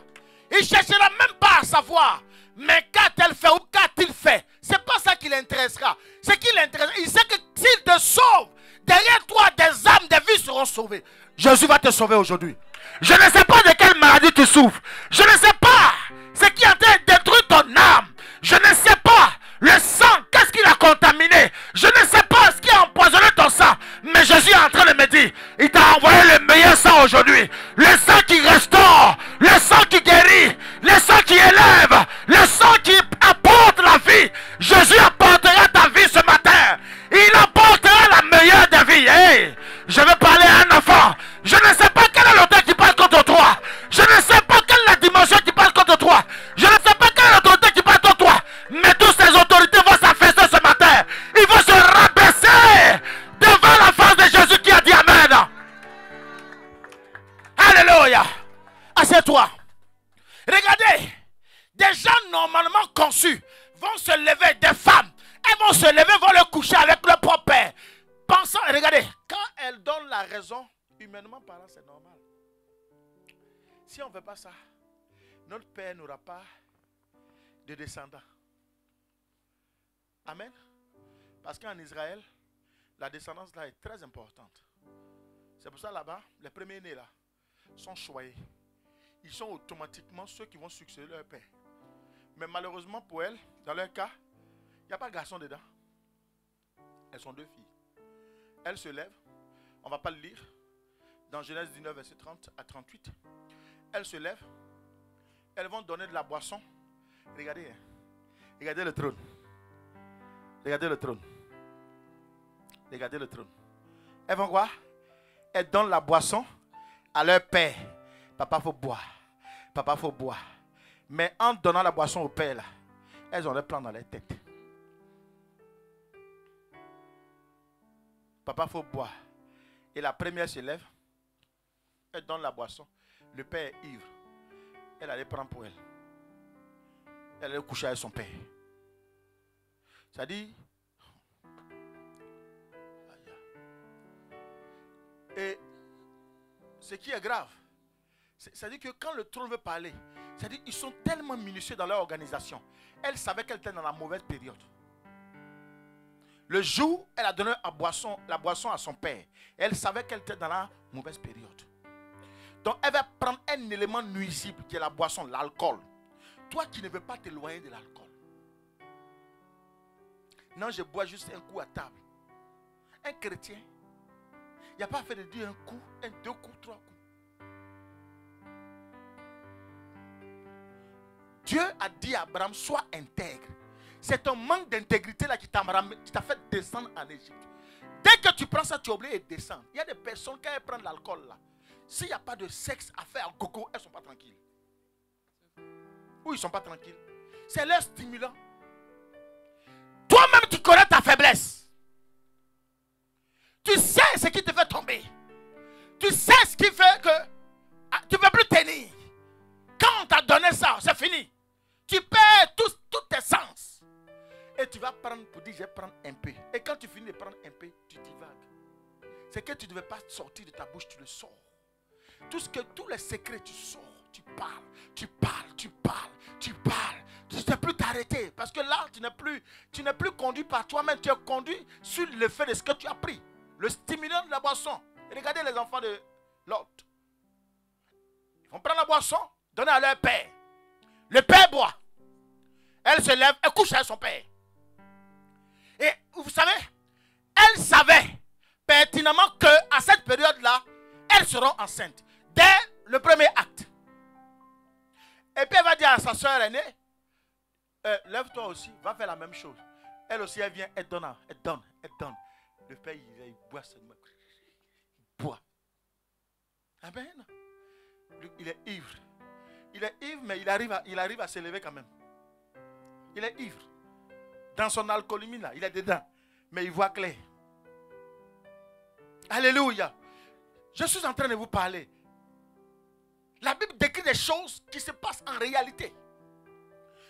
Il ne cherchera même pas à savoir Mais qu'a-t-elle fait ou qu'a-t-il fait C'est pas ça qui l'intéressera. Ce qui l'intéresse, il sait que s'il te sauve, derrière toi, des âmes, des vies seront sauvées. Jésus va te sauver aujourd'hui. Je ne sais pas de quelle maladie tu souffres. Je ne sais pas ce qui a détruit ton âme. Je ne sais pas le sang, qu'est-ce qu'il a contaminé. Je ne sais pas ce qui a empoisonné ton sang. Mais Jésus est en train de me dire, il t'a envoyé le meilleur sang aujourd'hui. Le sang qui restaure, le sang qui guérit, le sang qui élève, le sang qui apporte la vie. Jésus apportera ta vie ce matin. Il apportera la meilleure des vies. Hey, je vais parler à un enfant. Je ne sais pas quelle est l'auteur qui parle contre toi. Je ne sais pas quelle est la dimension qui parle contre toi. Je ne sais pas quelle est l'autorité qui parle contre toi. Mais toutes ces autorités vont s'affaisser ce matin. Ils vont se rabaisser devant la face de Jésus qui a dit Amen. Alléluia. Assieds-toi. Regardez, des gens normalement conçus vont se lever, des femmes, elles vont se lever, vont le coucher avec leur propre père. Pensant, regardez, quand elles donnent la raison, humainement parlant, c'est normal. Si on ne fait pas ça, notre père n'aura pas de descendants. Amen. Parce qu'en Israël, la descendance là est très importante. C'est pour ça là-bas, les premiers-nés là sont choyés. Ils sont automatiquement ceux qui vont succéder leur père. Mais malheureusement pour elles, dans leur cas, il n'y a pas de garçon dedans. Elles sont deux filles. Elles se lèvent. On ne va pas le lire. Dans Genèse 19, verset 30 à 38. Elles se lèvent. Elles vont donner de la boisson. Regardez. hein. Regardez le trône. Regardez le trône. Regardez le trône. Elles vont quoi? Elles donnent la boisson à leur père. Papa, faut boire. Papa, faut boire. Mais en donnant la boisson au père, elles ont le plan dans leur tête. Papa, faut boire. Et la première se lève. Elle donne la boisson. Le père est ivre. Elle allait prendre pour elle. Elle allait coucher avec son père. Ça dit. Et ce qui est grave, c'est-à-dire que quand le trône veut parler, c'est-à-dire qu'ils sont tellement minutieux dans leur organisation. Elle savait qu'elle était dans la mauvaise période. Le jour, elle a donné la boisson, à son père. Elle savait qu'elle était dans la mauvaise période. Donc, elle va prendre un élément nuisible qui est la boisson, l'alcool. Toi qui ne veux pas t'éloigner de l'alcool. Non, je bois juste un coup à table. Un chrétien, il n'y a pas fait de Dieu un coup, un, deux coups, trois Dieu a dit à Abraham, sois intègre. C'est ton manque d'intégrité là qui t'a fait descendre en Égypte. Dès que tu prends ça, tu es obligé de descendre. Il y a des personnes, quand elles prennent l'alcool là, s'il n'y a pas de sexe à faire coco, elles ne sont pas tranquilles. Ou ils ne sont pas tranquilles. C'est leur stimulant. Toi-même, tu connais ta faiblesse. Tu sais ce qui te fait tomber. Tu sais ce qui fait que ah, tu ne peux plus tenir. Quand on t'a donné ça, c'est fini. Tu vas prendre pour dire, je vais prendre un peu. Et quand tu finis de prendre un peu, tu divagues. C'est que tu ne devais pas sortir de ta bouche, tu le sors. Tout ce que, tous les secrets, tu sors. Tu parles, tu parles, tu parles, tu parles. Tu ne sais plus t'arrêter. Parce que là, tu n'es plus, tu n'es plus conduit par toi-même. Tu es conduit sur le fait de ce que tu as pris. Le stimulant de la boisson. Et regardez les enfants de l'autre. Ils vont prendre la boisson, donner à leur père. Le père boit. Elle se lève, elle couche avec son père. Et vous savez, elle savait pertinemment que à cette période-là, elles seront enceintes. Dès le premier acte. Et puis elle va dire à sa soeur aînée, euh, lève-toi aussi, va faire la même chose. Elle aussi, elle vient, elle donne, elle donne, elle donne. Le père, il, il boit seulement. Il boit. Amen. Lui, Il est ivre. Il est ivre, mais il arrive à, il arrive à s'élever quand même. Il est ivre. Dans son alcoolémie, là, il est dedans. Mais il voit clair. Alléluia. Je suis en train de vous parler. La Bible décrit des choses qui se passent en réalité.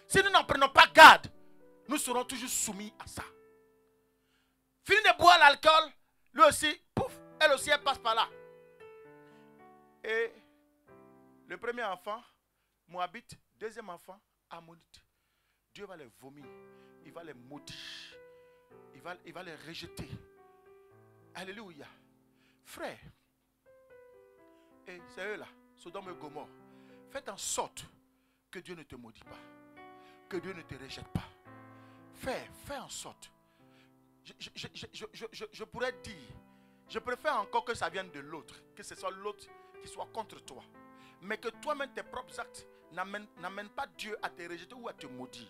Si nous n'en prenons pas garde, nous serons toujours soumis à ça. Fini de boire l'alcool, lui aussi, pouf, elle aussi, elle passe par là. Et le premier enfant, Moabite, deuxième enfant, Ammonite. Dieu va les vomir. Il va les maudire. Il va, les rejeter. Alléluia. Frère, et c'est eux là, Sodome et Gomorre. Faites en sorte que Dieu ne te maudit pas. Que Dieu ne te rejette pas. Fais, fais en sorte. Je, je- pourrais dire, je préfère encore que ça vienne de l'autre, que ce soit l'autre qui soit contre toi. Mais que toi-même, tes propres actes n'amènent pas Dieu à te rejeter ou à te maudire.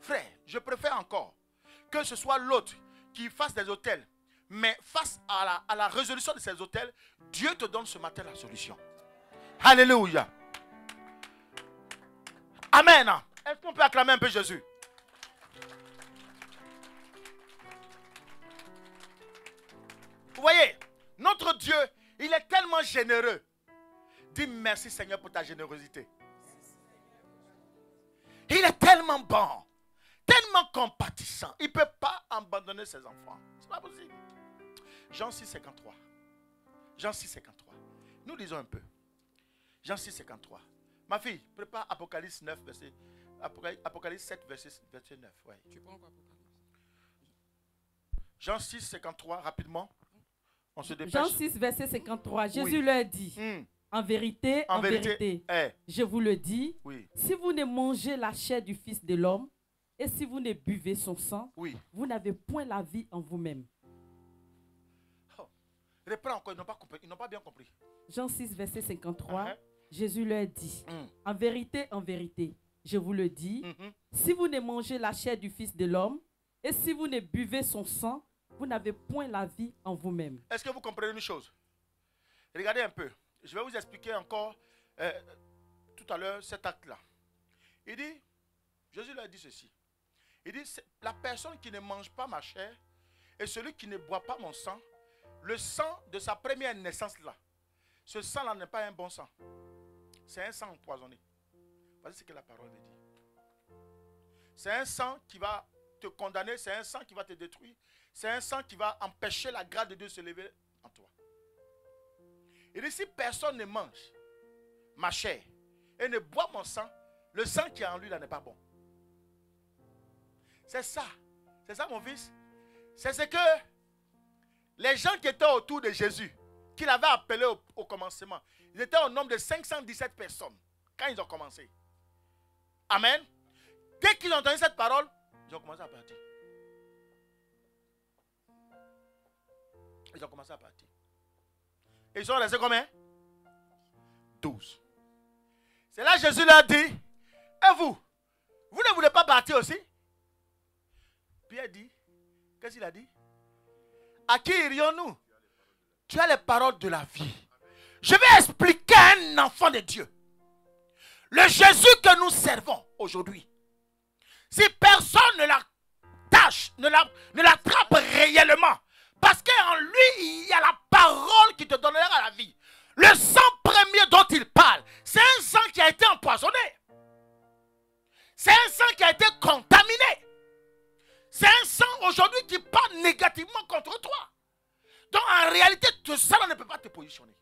Frère, je préfère encore que ce soit l'autre qui fasse des hôtels. Mais face à la, résolution de ces hôtels, Dieu te donne ce matin la solution. Alléluia. Amen. Est-ce qu'on peut acclamer un peu Jésus? Vous voyez, notre Dieu, il est tellement généreux. Dis merci Seigneur pour ta générosité. Il est tellement bon, tellement compatissant. Il ne peut pas abandonner ses enfants. C'est pas possible. Jean 6, 53. Jean 6, 53. Nous lisons un peu. Jean 6, 53. Ma fille, prépare Apocalypse 9, verset. Apocalypse, Apocalypse 7, verset, verset 9. ouais. Tu prends quoi Apocalypse Jean 6, 53, rapidement. On se dépêche. Jean 6, verset 53. Jésus Oui. leur dit, Hmm, en vérité, en, En vérité, vérité, eh, je vous le dis, oui, si vous ne mangez la chair du Fils de l'homme et si vous ne buvez son sang, oui. vous n'avez point la vie en vous-même. Reprends encore, ils n'ont pas, bien compris. Jean 6, verset 53. Uh-huh. Jésus leur dit, Hmm, en vérité, en vérité, je vous le dis, mhm. si vous ne mangez la chair du Fils de l'homme et si vous ne buvez son sang, vous n'avez point la vie en vous-même. Est-ce que vous comprenez une chose? Regardez un peu. Je vais vous expliquer encore euh, tout à l'heure cet acte-là. Il dit, Jésus leur dit ceci. Il dit, la personne qui ne mange pas ma chair et celui qui ne boit pas mon sang, le sang de sa première naissance là, ce sang-là n'est pas un bon sang. C'est un sang empoisonné. Voici ce que la parole veut dire. C'est un sang qui va te condamner, c'est un sang qui va te détruire, c'est un sang qui va empêcher la grâce de Dieu de se lever en toi. Il dit, si personne ne mange ma chair et ne boit mon sang, le sang qui est en lui là n'est pas bon. C'est ça. C'est ça mon fils. C'est ce que les gens qui étaient autour de Jésus, qu'il avait appelé au, commencement, ils étaient au nombre de 517 personnes quand ils ont commencé. Amen. Dès qu'ils ont entendu cette parole, ils ont commencé à partir. Ils ont commencé à partir. Et ils sont restés combien? 12. C'est là que Jésus leur dit, et vous, vous ne voulez pas partir aussi Pierre dit, qu'est-ce qu'il a dit? À qui irions-nous? Tu as les paroles de la vie. Je vais expliquer à un enfant de Dieu. Le Jésus que nous servons aujourd'hui. Si personne ne la tâche, ne la- ne l'attrape réellement, parce qu'en lui, il y a la parole qui te donnera la vie. Le sang premier dont il parle, c'est un sang qui a été empoisonné. C'est un sang qui a été contaminé. C'est un sang aujourd'hui qui parle négativement contre toi. Donc en réalité, tout ça ne peut pas te positionner.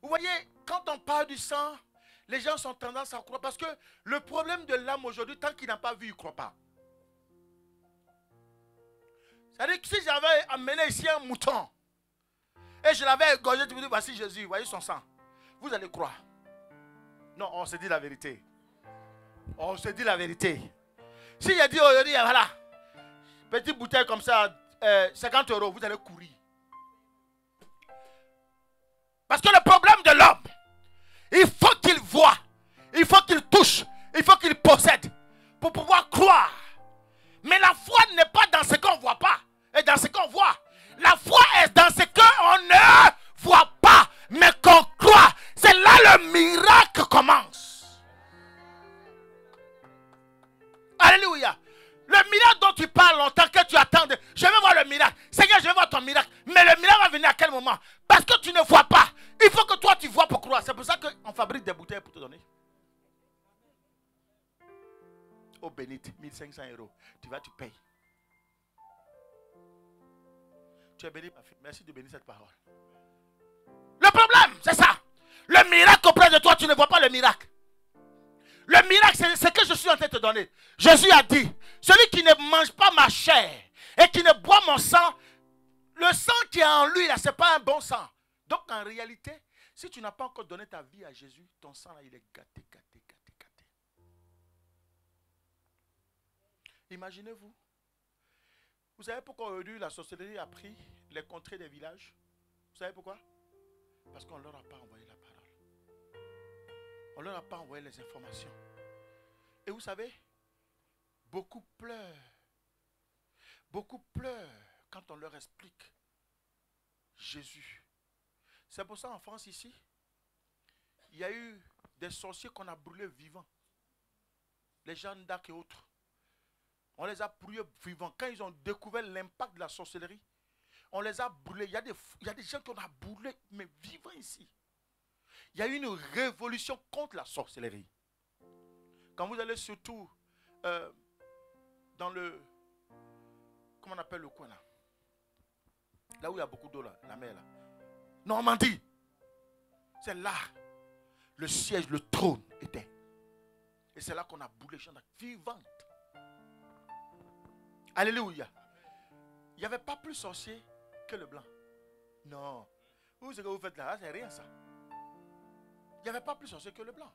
Vous voyez, quand on parle du sang, les gens sont tendance à croire. Parce que le problème de l'âme aujourd'hui, tant qu'il n'a pas vu, il ne croit pas. C'est-à-dire que si j'avais amené ici un mouton et je l'avais égorgé, tu me dis, voici Jésus, voyez son sang. Vous allez croire. Non, on se dit la vérité. On se dit la vérité. Si j'ai dit aujourd'hui, voilà, petite bouteille comme ça, euh, 50 euros, vous allez courir. Parce que le problème de l'homme, il faut qu'il voit, il faut qu'il touche, il faut qu'il possède pour pouvoir croire. Mais la foi n'est pas dans ce qu'on ne voit pas et dans ce qu'on voit. La foi est dans ce qu'on ne voit pas, mais qu'on croit. C'est là le miracle commence. Alléluia. Le miracle dont tu parles longtemps, que tu attends, je vais voir le miracle. Seigneur, je vais voir ton miracle. Mais le miracle va venir à quel moment? Parce que tu ne vois pas. Il faut que toi tu vois pour croire. C'est pour ça qu'on fabrique des bouteilles pour te donner. Oh bénite, 1500 euros. Tu vas, tu payes. Tu es béni, ma fille. Merci de bénir cette parole. Le problème, c'est ça. Le miracle auprès de toi, tu ne vois pas le miracle. Le miracle, c'est ce que je suis en train de te donner. Jésus a dit, celui qui ne mange pas ma chair et qui ne boit mon sang, le sang qui est en lui, ce n'est pas un bon sang. Donc en réalité, si tu n'as pas encore donné ta vie à Jésus, ton sang, là, il est gâté, gâté, gâté, gâté. Imaginez-vous. Vous savez pourquoi aujourd'hui la sorcellerie a pris les contrées des villages? Vous savez pourquoi? Parce qu'on ne leur a pas envoyé la. On ne leur a pas envoyé les informations. Et vous savez, beaucoup pleurent. Beaucoup pleurent quand on leur explique Jésus. C'est pour ça en France ici, il y a eu des sorciers qu'on a brûlés vivants. Les gens d'Arc et autres. On les a brûlés vivants. Quand ils ont découvert l'impact de la sorcellerie, on les a brûlés. Il y a des, il y a des gens qu'on a brûlés, mais vivants ici. Il y a eu une révolution contre la sorcellerie. Quand vous allez surtout euh, dans le. Comment on appelle le coin là? Là où il y a beaucoup d'eau, là, la mer là. Normandie. C'est là. Le siège, le trône était. Et c'est là qu'on a brûlé les gens vivantes. Alléluia. Il n'y avait pas plus sorcier que le blanc. Non. Vous, ce que vous faites là, c'est rien ça. Il n'y avait pas plus sorcier que le blanc.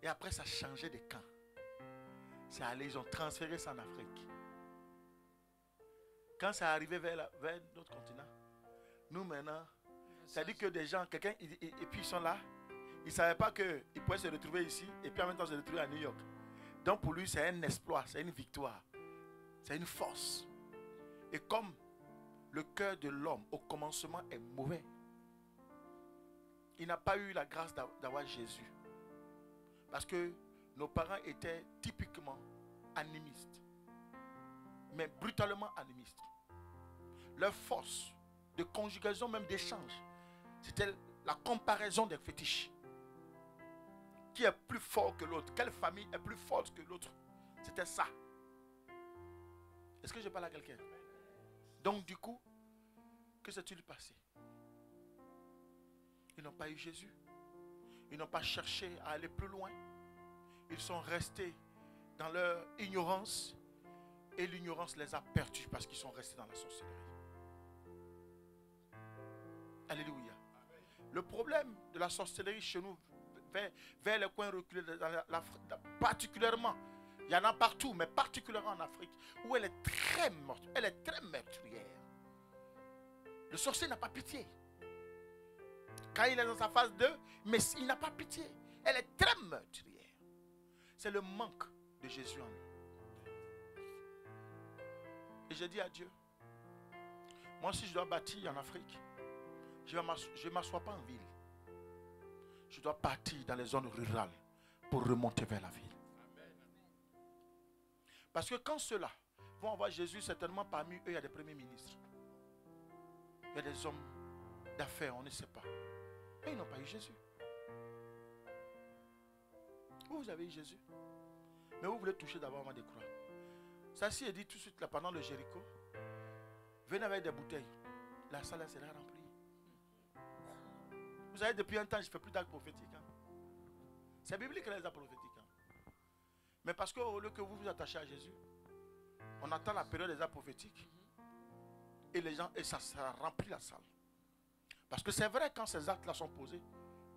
Et après, ça changeait de camp. C'est allé, ils ont transféré ça en Afrique. Quand ça arrivait vers, vers notre continent, nous maintenant, dit que des gens, quelqu'un, et, puis ils sont là, ils ne savaient pas qu'ils pouvaient se retrouver ici et puis en même temps se retrouver à New York. Donc pour lui, c'est un exploit, c'est une victoire, c'est une force. Et comme le cœur de l'homme au commencement est mauvais, il n'a pas eu la grâce d'avoir Jésus. Parce que nos parents étaient typiquement animistes, mais brutalement animistes. Leur force de conjugaison, même d'échange, c'était la comparaison des fétiches. Qui est plus fort que l'autre? Quelle famille est plus forte que l'autre? C'était ça. Est-ce que je parle à quelqu'un? Donc du coup, que s'est-il passé? Ils n'ont pas eu Jésus. Ils n'ont pas cherché à aller plus loin. Ils sont restés dans leur ignorance et l'ignorance les a perdus parce qu'ils sont restés dans la sorcellerie. Alléluia. Le problème de la sorcellerie chez nous, vers, les coins reculés, particulièrement, il y en a partout, mais particulièrement en Afrique, où elle est très morte, elle est très meurtrière. Le sorcier n'a pas pitié. Quand il est dans sa phase 2, mais il n'a pas pitié. Elle est très meurtrière. C'est le manque de Jésus en nous. Et j'ai dit à Dieu, moi si je dois bâtir en Afrique, je ne m'assois pas en ville. Je dois partir dans les zones rurales pour remonter vers la ville. Parce que quand ceux-là vont avoir Jésus, certainement parmi eux, il y a des premiers ministres. Il y a des hommes d'affaires, on ne sait pas. Mais ils n'ont pas eu Jésus. Vous, vous avez eu Jésus. Mais vous voulez toucher d'abord avant de croire. Ça, si est dit tout de suite là, pendant le Jéricho, venez avec des bouteilles. La salle sera remplie. Vous savez, depuis un temps, je ne fais plus d'actes prophétiques. Hein. C'est biblique les actes prophétiques. Hein. Mais parce qu'au lieu que vous vous attachez à Jésus, on attend la période des actes prophétiques. Et les gens, et ça, ça remplit la salle. Parce que c'est vrai, quand ces actes-là sont posés,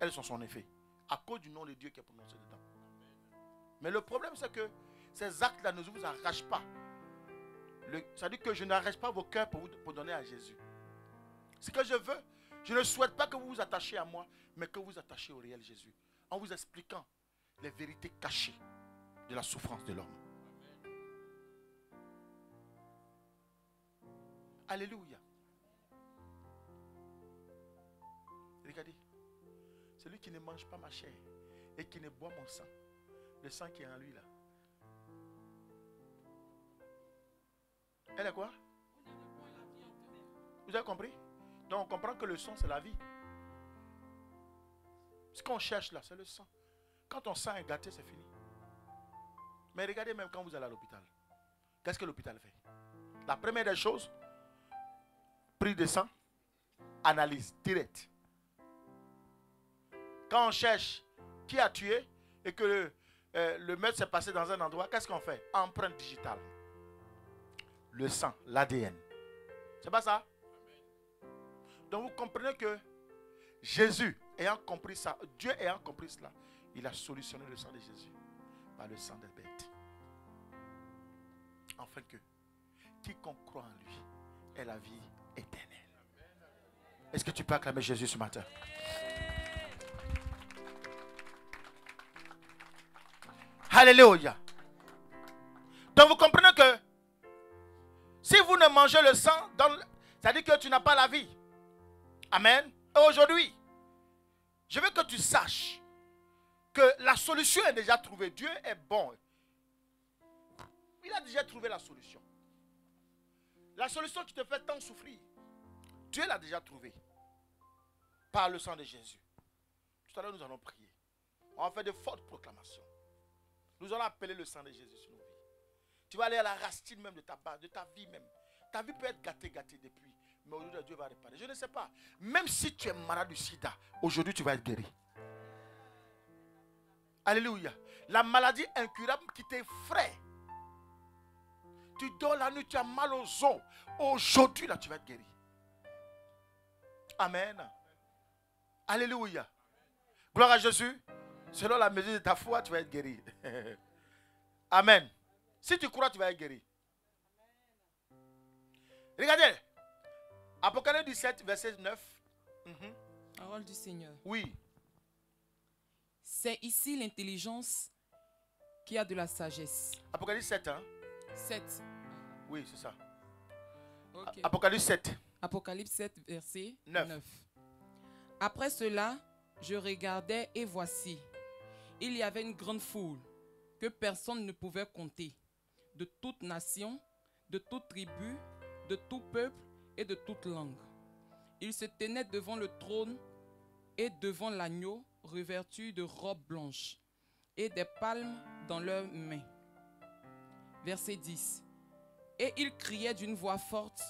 elles sont son effet. À cause du nom de Dieu qui est prononcé dedans. Mais le problème, c'est que ces actes-là ne vous arrachent pas. ça dit que je n'arrache pas vos cœurs pour vous pour donner à Jésus. Ce que je veux, je ne souhaite pas que vous vous attachiez à moi, mais que vous vous attachiez au réel Jésus. En vous expliquant les vérités cachées de la souffrance de l'homme. Alléluia. Regardez. Celui qui ne mange pas ma chair et qui ne boit mon sang, le sang qui est en lui là. Elle est quoi? Vous avez compris? Donc on comprend que le sang, c'est la vie. Ce qu'on cherche là, c'est le sang. Quand ton sang est gâté, c'est fini. Mais regardez même quand vous allez à l'hôpital. Qu'est-ce que l'hôpital fait? La première des choses, prise de sang, analyse directe. On cherche qui a tué, et que le, euh, le meurtre s'est passé dans un endroit, qu'est-ce qu'on fait? Empreinte digitale. Le sang, l'ADN. C'est pas ça? Donc vous comprenez que Jésus, ayant compris ça, Dieu ayant compris cela, il a solutionné le sang de Jésus par le sang des bêtes. Afin que quiconque croit en lui ait la vie éternelle. Est-ce que tu peux acclamer Jésus ce matin? Alléluia. Donc vous comprenez que si vous ne mangez le sang, ça dit que tu n'as pas la vie. Amen. Et aujourd'hui, je veux que tu saches que la solution est déjà trouvée. Dieu est bon. Il a déjà trouvé la solution. La solution qui te fait tant souffrir, Dieu l'a déjà trouvée. Par le sang de Jésus. Tout à l'heure, nous allons prier. On va faire de fortes proclamations. Nous allons appeler le sang de Jésus sur nos vies. Tu vas aller à la racine même de ta base, de ta vie même. Ta vie peut être gâtée, gâtée depuis. Mais aujourd'hui, Dieu va réparer. Je ne sais pas. Même si tu es malade du sida, aujourd'hui, tu vas être guéri. Alléluia. La maladie incurable qui t'effraie. Tu dors la nuit, tu as mal aux os. Aujourd'hui, là, tu vas être guéri. Amen. Alléluia. Gloire à Jésus. Selon la mesure de ta foi, tu vas être guéri. Amen. Si tu crois, tu vas être guéri. Regardez. Apocalypse 17, verset 9. Mhm. Parole du Seigneur. Oui. C'est ici l'intelligence qui a de la sagesse. Apocalypse 7, hein? 7. Oui, c'est ça. Apocalypse 7. Apocalypse 7, verset Neuf. 9. Après cela, je regardais et voici, il y avait une grande foule que personne ne pouvait compter, de toute nation, de toute tribu, de tout peuple et de toute langue. Ils se tenaient devant le trône et devant l'agneau revêtus de robes blanches et des palmes dans leurs mains. Verset 10. Et ils criaient d'une voix forte,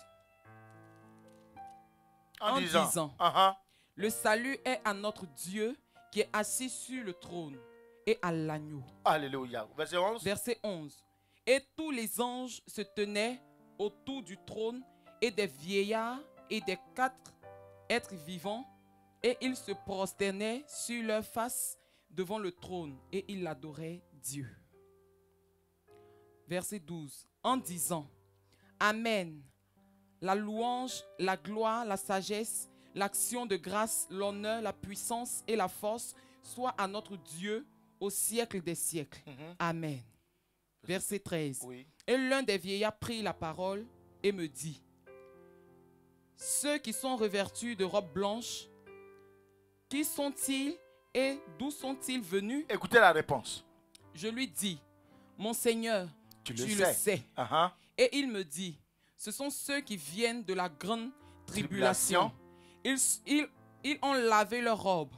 En, En disant. disant. Ah, Le salut est à notre Dieu qui est assis sur le trône et à l'agneau. Alléluia. Verset 11. Verset 11. Et tous les anges se tenaient autour du trône et des vieillards et des quatre êtres vivants, et ils se prosternaient sur leur face devant le trône et ils adoraient Dieu. Verset 12. En disant, Amen. La louange, la gloire, la sagesse, l'action de grâce, l'honneur, la puissance et la force soient à notre Dieu au siècle des siècles. Mhm. Amen. Verset 13. Oui. Et l'un des vieillards prit la parole et me dit, Ceux qui sont revêtus de robes blanches, qui sont-ils et d'où sont-ils venus? Écoutez la réponse. Je lui dis, Mon Seigneur, Tu tu, le le sais. ah. Et il me dit, ce sont ceux qui viennent de la grande tribulation. Ils, ils- ils ont lavé leurs robes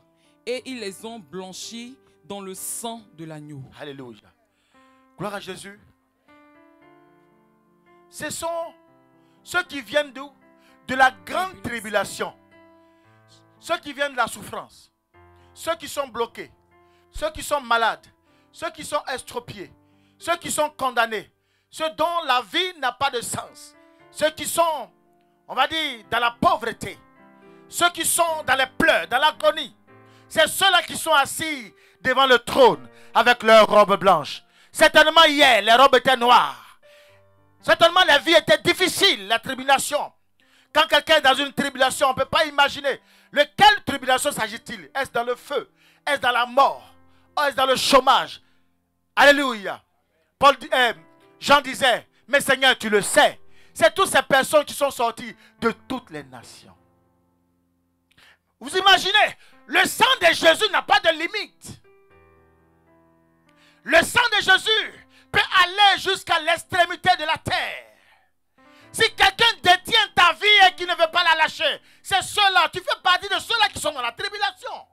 et ils les ont blanchis dans le sang de l'agneau. Alléluia. Gloire à Jésus. Ce sont ceux qui viennent d'où? De la grande tribulation. Ceux qui viennent de la souffrance. Ceux qui sont bloqués. Ceux qui sont malades. Ceux qui sont estropiés. Ceux qui sont condamnés. Ceux dont la vie n'a pas de sens. Ceux qui sont, on va dire, dans la pauvreté. Ceux qui sont dans les pleurs, dans l'agonie. C'est ceux-là qui sont assis devant le trône avec leurs robes blanches. Certainement hier, les robes étaient noires. Certainement la vie était difficile, la tribulation. Quand quelqu'un est dans une tribulation, on ne peut pas imaginer. Lequel tribulation s'agit-il Est-ce dans le feu? Est-ce dans la mort? Est-ce dans le chômage? Alléluia. Paul, euh, Jean disait, mais Seigneur, tu le sais. C'est toutes ces personnes qui sont sorties de toutes les nations. Vous imaginez, le sang de Jésus n'a pas de limite. Le sang de Jésus peut aller jusqu'à l'extrémité de la terre. Si quelqu'un détient ta vie et qui ne veut pas la lâcher, c'est ceux-là, tu fais partie de ceux-là qui sont dans la tribulation.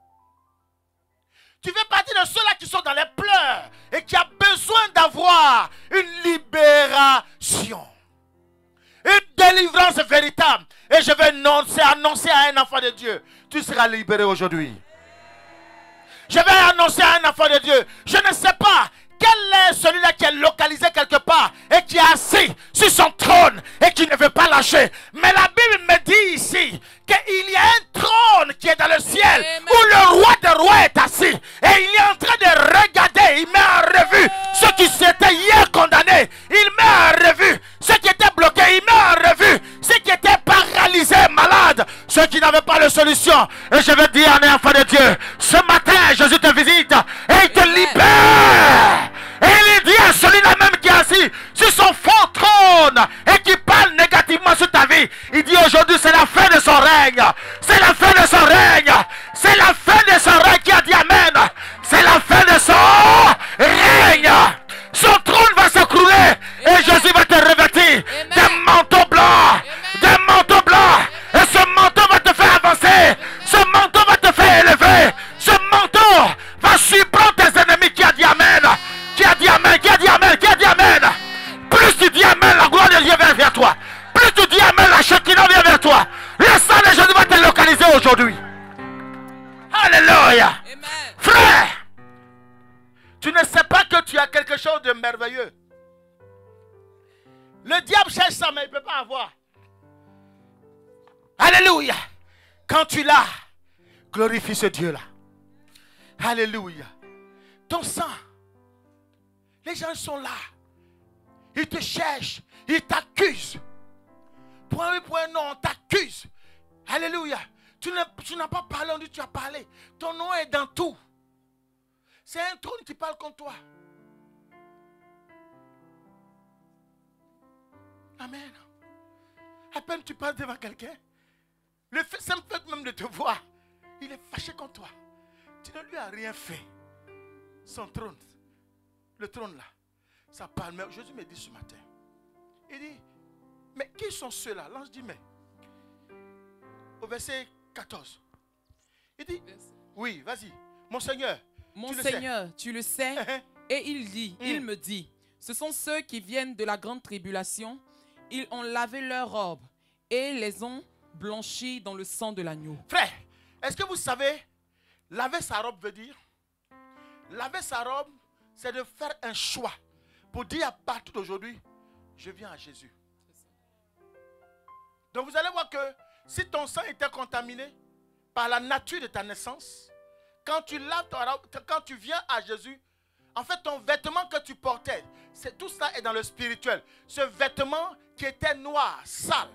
Tu fais partie de ceux-là qui sont dans les pleurs et qui a besoin d'avoir une libération. Une délivrance véritable. Et je vais annoncer, annoncer à un enfant de Dieu, tu seras libéré aujourd'hui. Je vais annoncer à un enfant de Dieu, je ne sais pas quel est celui-là qui est localisé quelque part et qui est assis sur son trône et qui ne veut pas lâcher. Mais la Bible me dit ici qu'il y a un trône qui est dans le ciel Amen. où le roi des rois est assis et il est en train de regarder, il met en revue ceux qui s'étaient hier condamnés, il met en revue ceux qui étaient bloqués, il met en revue ceux qui étaient paralysés, malades, ceux qui n'avaient pas de solution. Et je veux dire à un enfant de Dieu, ce matin Jésus te visite et il te libère. Et il dit à celui-là même qui est assis sur son faux trône et qui parle négativement sur ta vie, il dit aujourd'hui c'est la fin de son règne. C'est la fin de son règne. C'est la fin de son règne qui a dit Amen. C'est la fin de son toi. Le sang de Jésus va te localiser aujourd'hui. Alléluia. Frère, tu ne sais pas que tu as quelque chose de merveilleux. Le diable cherche ça, mais il ne peut pas avoir. Alléluia. Quand tu l'as, glorifie ce Dieu-là. Alléluia. Ton sang, les gens sont là. Ils te cherchent, ils t'accusent. Un oui, un non, on t'accuse. Alléluia. Tu n'as tu n'as pas parlé, on dit tu as parlé. Ton nom est dans tout. C'est un trône qui parle contre toi. Amen. À peine tu passes devant quelqu'un, le fait, simple fait même de te voir, il est fâché contre toi. Tu ne lui as rien fait. Son trône, le trône là, ça parle. Mais Jésus me dit ce matin, il dit, mais qui sont ceux-là? L'ange dit, mais, au verset 14, il dit, oui, vas-y, mon Seigneur. Mon tu le sais. Seigneur, tu le sais. Et il dit, il Mm. me dit, ce sont ceux qui viennent de la grande tribulation. Ils ont lavé leurs robes et les ont blanchis dans le sang de l'agneau. Frère, est-ce que vous savez, laver sa robe veut dire Laver sa robe, c'est de faire un choix pour dire à partir d'aujourd'hui, je viens à Jésus. Donc vous allez voir que si ton sang était contaminé par la nature de ta naissance, quand tu laves quand tu viens à Jésus, en fait ton vêtement que tu portais, c'est tout ça est dans le spirituel. Ce vêtement qui était noir, sale,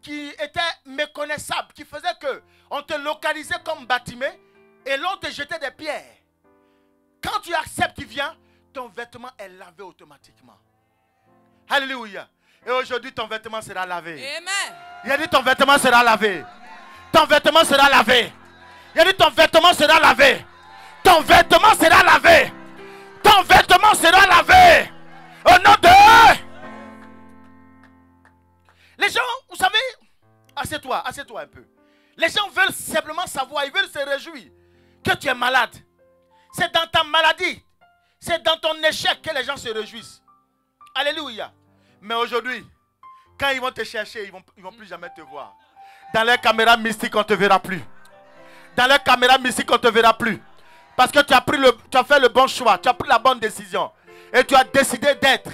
qui était méconnaissable, qui faisait que on te localisait comme bâtiment et l'on te jetait des pierres. Quand tu acceptes, tu viens, ton vêtement est lavé automatiquement. Alléluia. Et aujourd'hui, ton vêtement sera lavé. Amen. Il a dit ton vêtement sera lavé. Ton vêtement sera lavé. Il a dit ton vêtement sera lavé. Ton vêtement sera lavé. Ton vêtement sera lavé. Au nom de... Les gens, vous savez, assieds-toi, assieds-toi un peu. Les gens veulent simplement savoir, ils veulent se réjouir que tu es malade. C'est dans ta maladie, c'est dans ton échec que les gens se réjouissent. Alléluia. Mais aujourd'hui, quand ils vont te chercher, ils ne vont, plus jamais te voir. Dans leur caméra mystique, on ne te verra plus. Dans leur caméra mystique, on ne te verra plus. Parce que tu as, pris le, fait le bon choix, tu as pris la bonne décision. Et tu as décidé d'être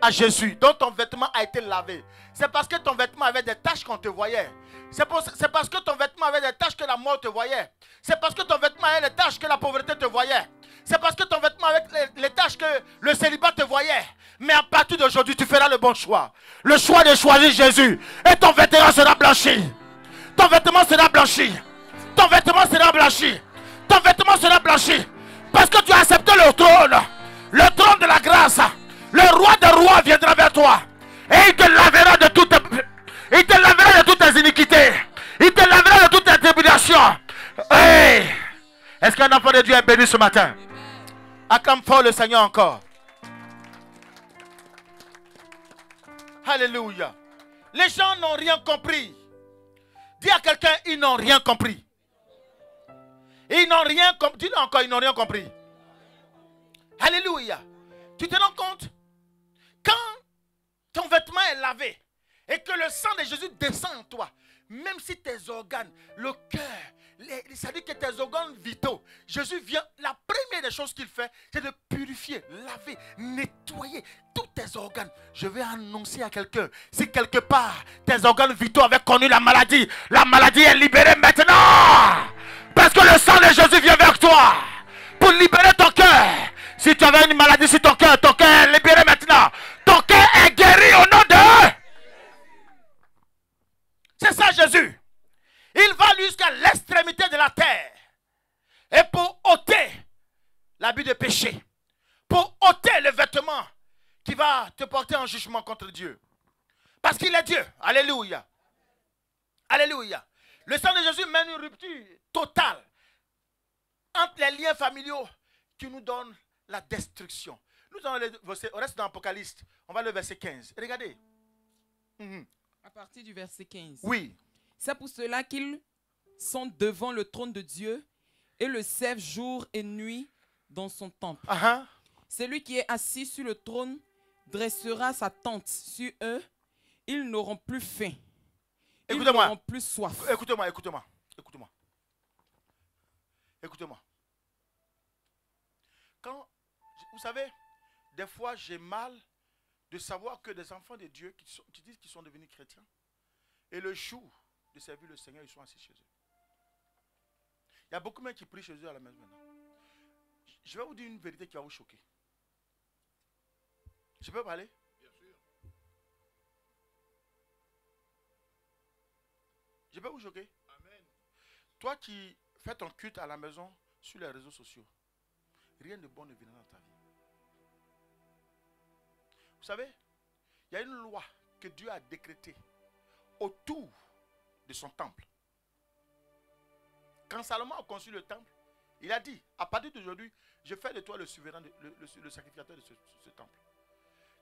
à Jésus, dont ton vêtement a été lavé. C'est parce que ton vêtement avait des taches qu'on te voyait. C'est parce que ton vêtement avait des taches que la mort te voyait. C'est parce que ton vêtement avait des taches que la pauvreté te voyait. C'est parce que ton vêtement avait les, les taches que le célibat te voyait. Mais à partir d'aujourd'hui, tu feras le bon choix. Le choix de choisir Jésus. Et ton vêtement sera blanchi. Ton vêtement sera blanchi. Ton vêtement sera blanchi. Ton vêtement sera blanchi. Parce que tu as accepté le trône. Le trône de la grâce. Le roi des rois viendra vers toi. Et il te lavera de toutes tes, il te lavera de toutes tes iniquités. Il te lavera de toutes tes tribulations. Hey! Est-ce qu'un enfant de Dieu est béni ce matin? Acclame fort le Seigneur encore. Alléluia. Les gens n'ont rien compris. Dis à quelqu'un, ils n'ont rien compris. Ils n'ont rien compris. Dis-le encore, ils n'ont rien compris. Alléluia. Tu te rends compte? Quand ton vêtement est lavé et que le sang de Jésus descend en toi, même si tes organes, le cœur, c'est-à-dire que tes organes vitaux, Jésus vient, la première des choses qu'il fait, c'est de purifier, laver, nettoyer tous tes organes. Je vais annoncer à quelqu'un, si quelque part tes organes vitaux avaient connu la maladie, la maladie est libérée maintenant. Parce que le sang de Jésus vient vers toi pour libérer ton cœur. Si tu avais une maladie sur ton cœur, ton cœur est libéré maintenant. Ton cœur est guéri au nom de... Ça Jésus. Il va jusqu'à l'extrémité de la terre. Et pour ôter l'habit de péché, pour ôter le vêtement qui va te porter en jugement contre Dieu. Parce qu'il est Dieu. Alléluia. Alléluia. Le sang de Jésus mène une rupture totale entre les liens familiaux qui nous donnent la destruction. Nous allons les versets- on reste dans l'Apocalypse. On va le verset 15. Regardez. Mhm. À partir du verset 15. Oui. C'est pour cela qu'ils sont devant le trône de Dieu et le servent jour et nuit dans son temple. Ah, ah. Celui qui est assis sur le trône dressera sa tente sur eux. Ils n'auront plus faim. Ils n'auront plus soif. Écoutez-moi, écoutez-moi, écoutez-moi. Écoutez-moi. Quand, vous savez, des fois j'ai mal de savoir que des enfants de Dieu qui, sont- qui disent qu'ils sont devenus chrétiens, et le jour de servir le Seigneur, ils sont assis chez eux. Il y a beaucoup de gens qui prient chez eux à la maison maintenant. Je vais vous dire une vérité qui va vous choquer. Je peux parler? Je peux vous choquer? Toi qui fais ton culte à la maison sur les réseaux sociaux, rien de bon ne viendra dans ta vie. Vous savez, il y a une loi que Dieu a décrétée autour de son temple. Quand Salomon a conçu le temple, il a dit, à partir d'aujourd'hui, je fais de toi le souverain, le, sacrificateur de ce, temple.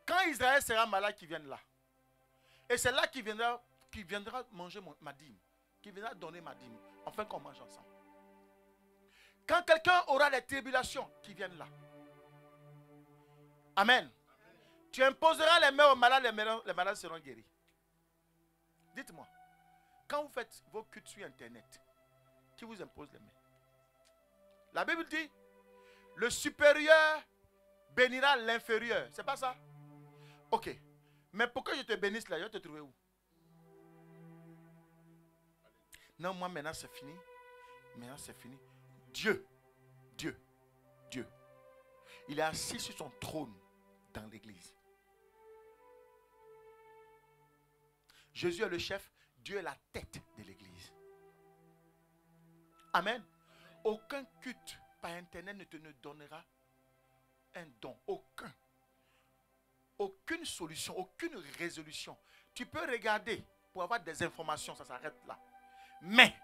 Quand Israël sera malade, qu'il vienne là. Et c'est là qu'il viendra, viendra manger ma dîme, qu'il viendra donner ma dîme, afin qu'on mange ensemble. Quand quelqu'un aura des tribulations, qu'il vienne là. Amen. Tu imposeras les mains aux malades, les malades, seront guéris. Dites-moi, quand vous faites vos cultes sur Internet, qui vous impose les mains? La Bible dit, le supérieur bénira l'inférieur. C'est pas ça? Ok. Mais pour que je te bénisse là, je vais te trouver où? Non, moi maintenant c'est fini. Maintenant c'est fini. Dieu, Dieu, Dieu. Il est assis sur son trône dans l'église. Jésus est le chef, Dieu est la tête de l'église. Amen. Aucun culte par internet ne te ne donnera un don. Aucun. Aucune solution, aucune résolution. Tu peux regarder pour avoir des informations, ça s'arrête là. Mais,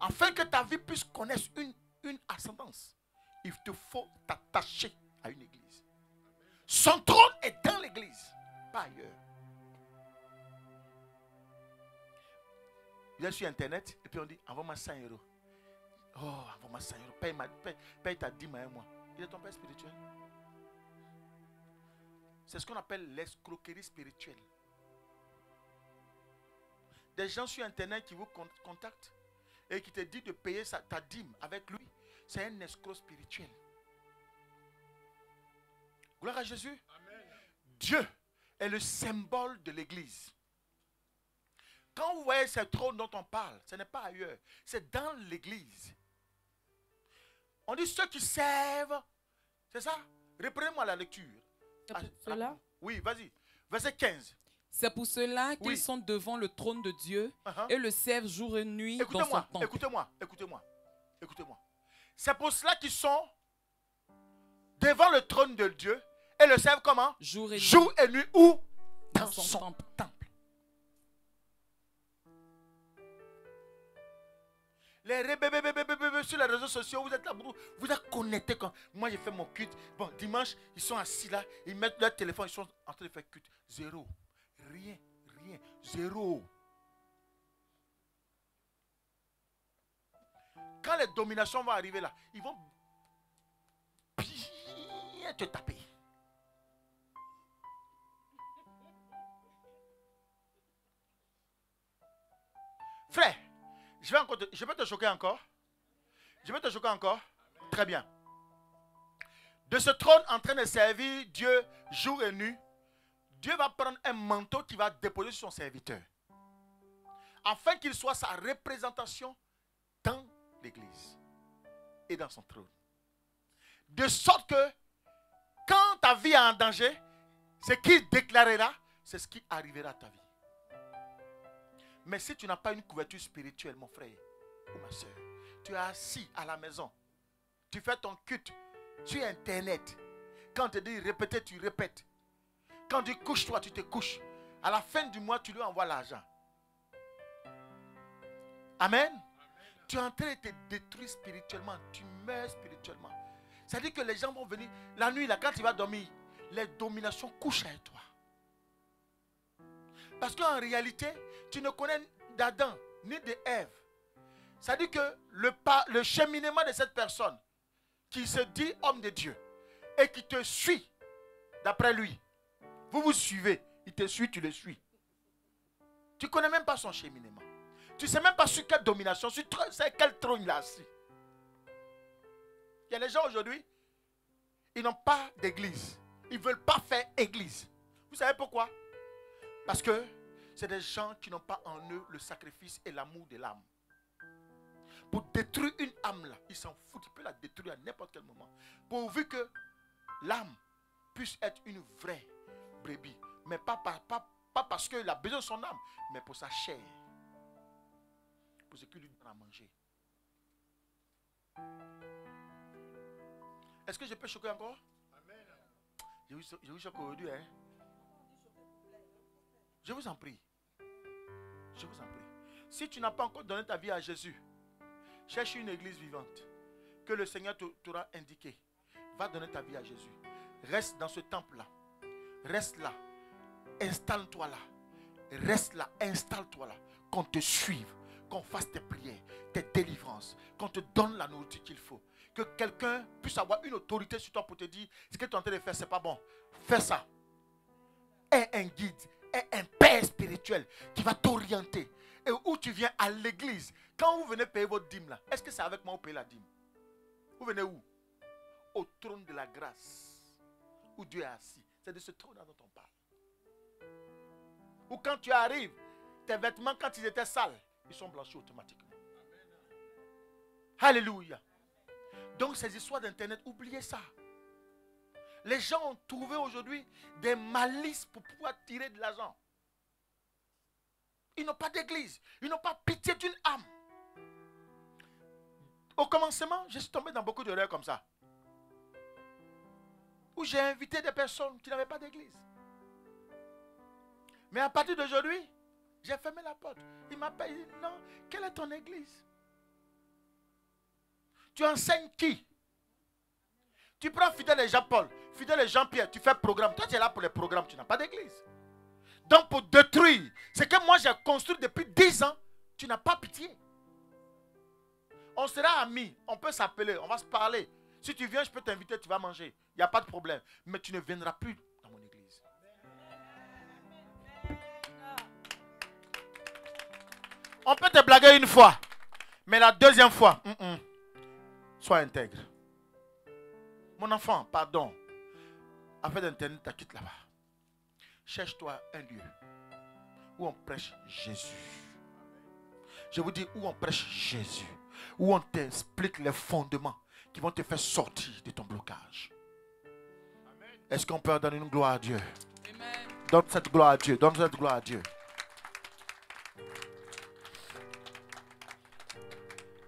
afin que ta vie puisse connaître une, une ascendance, il te faut t'attacher à une église. Son trône est dans l'église, pas ailleurs. Il est sur Internet et puis on dit envoie-moi 100 euros. Oh, envoie-moi 100 euros. Paye, ma, paye, paye ta dîme à moi. Il est ton père spirituel. C'est ce qu'on appelle l'escroquerie spirituelle. Des gens sur Internet qui vous con- contactent et qui te disent de payer sa- ta dîme avec lui. C'est un escroc spirituel. Gloire à Jésus. Dieu est le symbole de l'Église. Quand vous voyez ce trône dont on parle, ce n'est pas ailleurs, c'est dans l'Église. On dit ceux qui servent, c'est ça? Reprenez-moi la lecture. C'est Ah, pour cela, Oui, vas-y. Verset 15. C'est pour cela qu'ils Oui. sont devant le trône de Dieu Uh-huh. et le servent jour et nuit dans son Écoutez-moi, écoutez-moi, écoutez-moi, écoutez-moi. C'est pour cela qu'ils sont devant le trône de Dieu et le servent comment? Jour et nuit. Jour et nuit où Dans Dans son son temple. temple. Les sur les réseaux sociaux, vous êtes là, vous vous êtes connectés. Quand moi, j'ai fait mon culte. Bon, dimanche, ils sont assis là, ils mettent leur téléphone, ils sont en train de faire culte. Zéro. Rien, rien. Zéro. Quand les dominations vont arriver là, ils vont bien te taper. Frère, je vais, encore te- choquer encore. Je vais te choquer encore. Très bien. De ce trône en train de servir Dieu jour et nuit, Dieu va prendre un manteau qui va déposer sur son serviteur. Afin qu'il soit sa représentation dans l'église et dans son trône. De sorte que quand ta vie est en danger, ce qu'il déclarera, c'est ce qui arrivera à ta vie. Mais si tu n'as pas une couverture spirituelle, mon frère ou ma soeur, tu es assis à la maison, tu fais ton culte sur Internet. Quand te dit répéter, tu répètes. Quand tu couches, toi, tu te couches. À la fin du mois, tu lui envoies l'argent. Amen. Tu es en train de te détruire spirituellement. Tu meurs spirituellement. Ça dit que les gens vont venir. La nuit, là, quand tu vas dormir, les dominations couchent avec toi. Parce qu'en réalité, tu ne connais d'Adam ni de. Ça dit que le, le cheminement de cette personne qui se dit homme de Dieu et qui te suit d'après lui, vous vous suivez, il te suit, tu le suis. Tu ne connais même pas son cheminement. Tu ne sais même pas sur quelle domination, sur quel trône il a assis. Il y a des gens aujourd'hui, ils n'ont pas d'église. Ils ne veulent pas faire église. Vous savez pourquoi? Parce que c'est des gens qui n'ont pas en eux le sacrifice et l'amour de l'âme. Pour détruire une âme là, ils s'en foutent. Ils peuvent la détruire à n'importe quel moment. Pourvu que l'âme puisse être une vraie brebis. Mais pas, par- pas, pas parce qu'il a besoin de son âme, mais pour sa chair. Pour ce qu'il lui donne à manger. Est-ce que je peux choquer encore? Je vous, je vous choque aujourd'hui, hein Je vous en prie. Je vous en prie. Si tu n'as pas encore donné ta vie à Jésus, cherche une église vivante que le Seigneur t'aura indiqué. Va donner ta vie à Jésus. Reste dans ce temple-là. Reste là. Installe-toi là. Reste là. Installe-toi là. Qu'on te suive. Qu'on fasse tes prières, tes délivrances. Qu'on te donne la nourriture qu'il faut. Que quelqu'un puisse avoir une autorité sur toi pour te dire ce que tu es en train de faire, c'est pas bon. Fais ça. Aie un guide. Aie un père spirituel qui va t'orienter. Et où tu viens à l'église. Quand vous venez payer votre dîme est-ce que c'est avec moi vous payez la dîme? Vous venez où? Au trône de la grâce. Où Dieu est assis. C'est de ce trône dont on parle. Ou quand tu arrives, tes vêtements, quand ils étaient sales, ils sont blanchis automatiquement. Alléluia. Donc ces histoires d'internet, oubliez ça. Les gens ont trouvé aujourd'hui des malices pour pouvoir tirer de l'argent. Ils n'ont pas d'église. Ils n'ont pas pitié d'une âme. Au commencement, je suis tombé dans beaucoup d'erreurs comme ça. Où j'ai invité des personnes qui n'avaient pas d'église. Mais à partir d'aujourd'hui, j'ai fermé la porte. Il m'appelle, non, quelle est ton église? Tu enseignes qui? Tu prends Fidèle et Jean-Paul, Fidèle et Jean-Pierre, tu fais programme. Toi, tu es là pour les programmes, tu n'as pas d'église. Donc, pour détruire ce que moi j'ai construit depuis 10 ans, tu n'as pas pitié. On sera amis, on peut s'appeler, on va se parler. Si tu viens, je peux t'inviter, tu vas manger. Il n'y a pas de problème. Mais tu ne viendras plus dans mon église. On peut te blaguer une fois. Mais la deuxième fois, sois intègre. Mon enfant, pardon. Afin d'internet, tu quittes là-bas. Cherche-toi un lieu où on prêche Jésus. Je vous dis où on prêche Jésus. Où on t'explique les fondements qui vont te faire sortir de ton blocage. Est-ce qu'on peut donner une gloire à Dieu? Amen. Donne cette gloire à Dieu. Donne cette gloire à Dieu.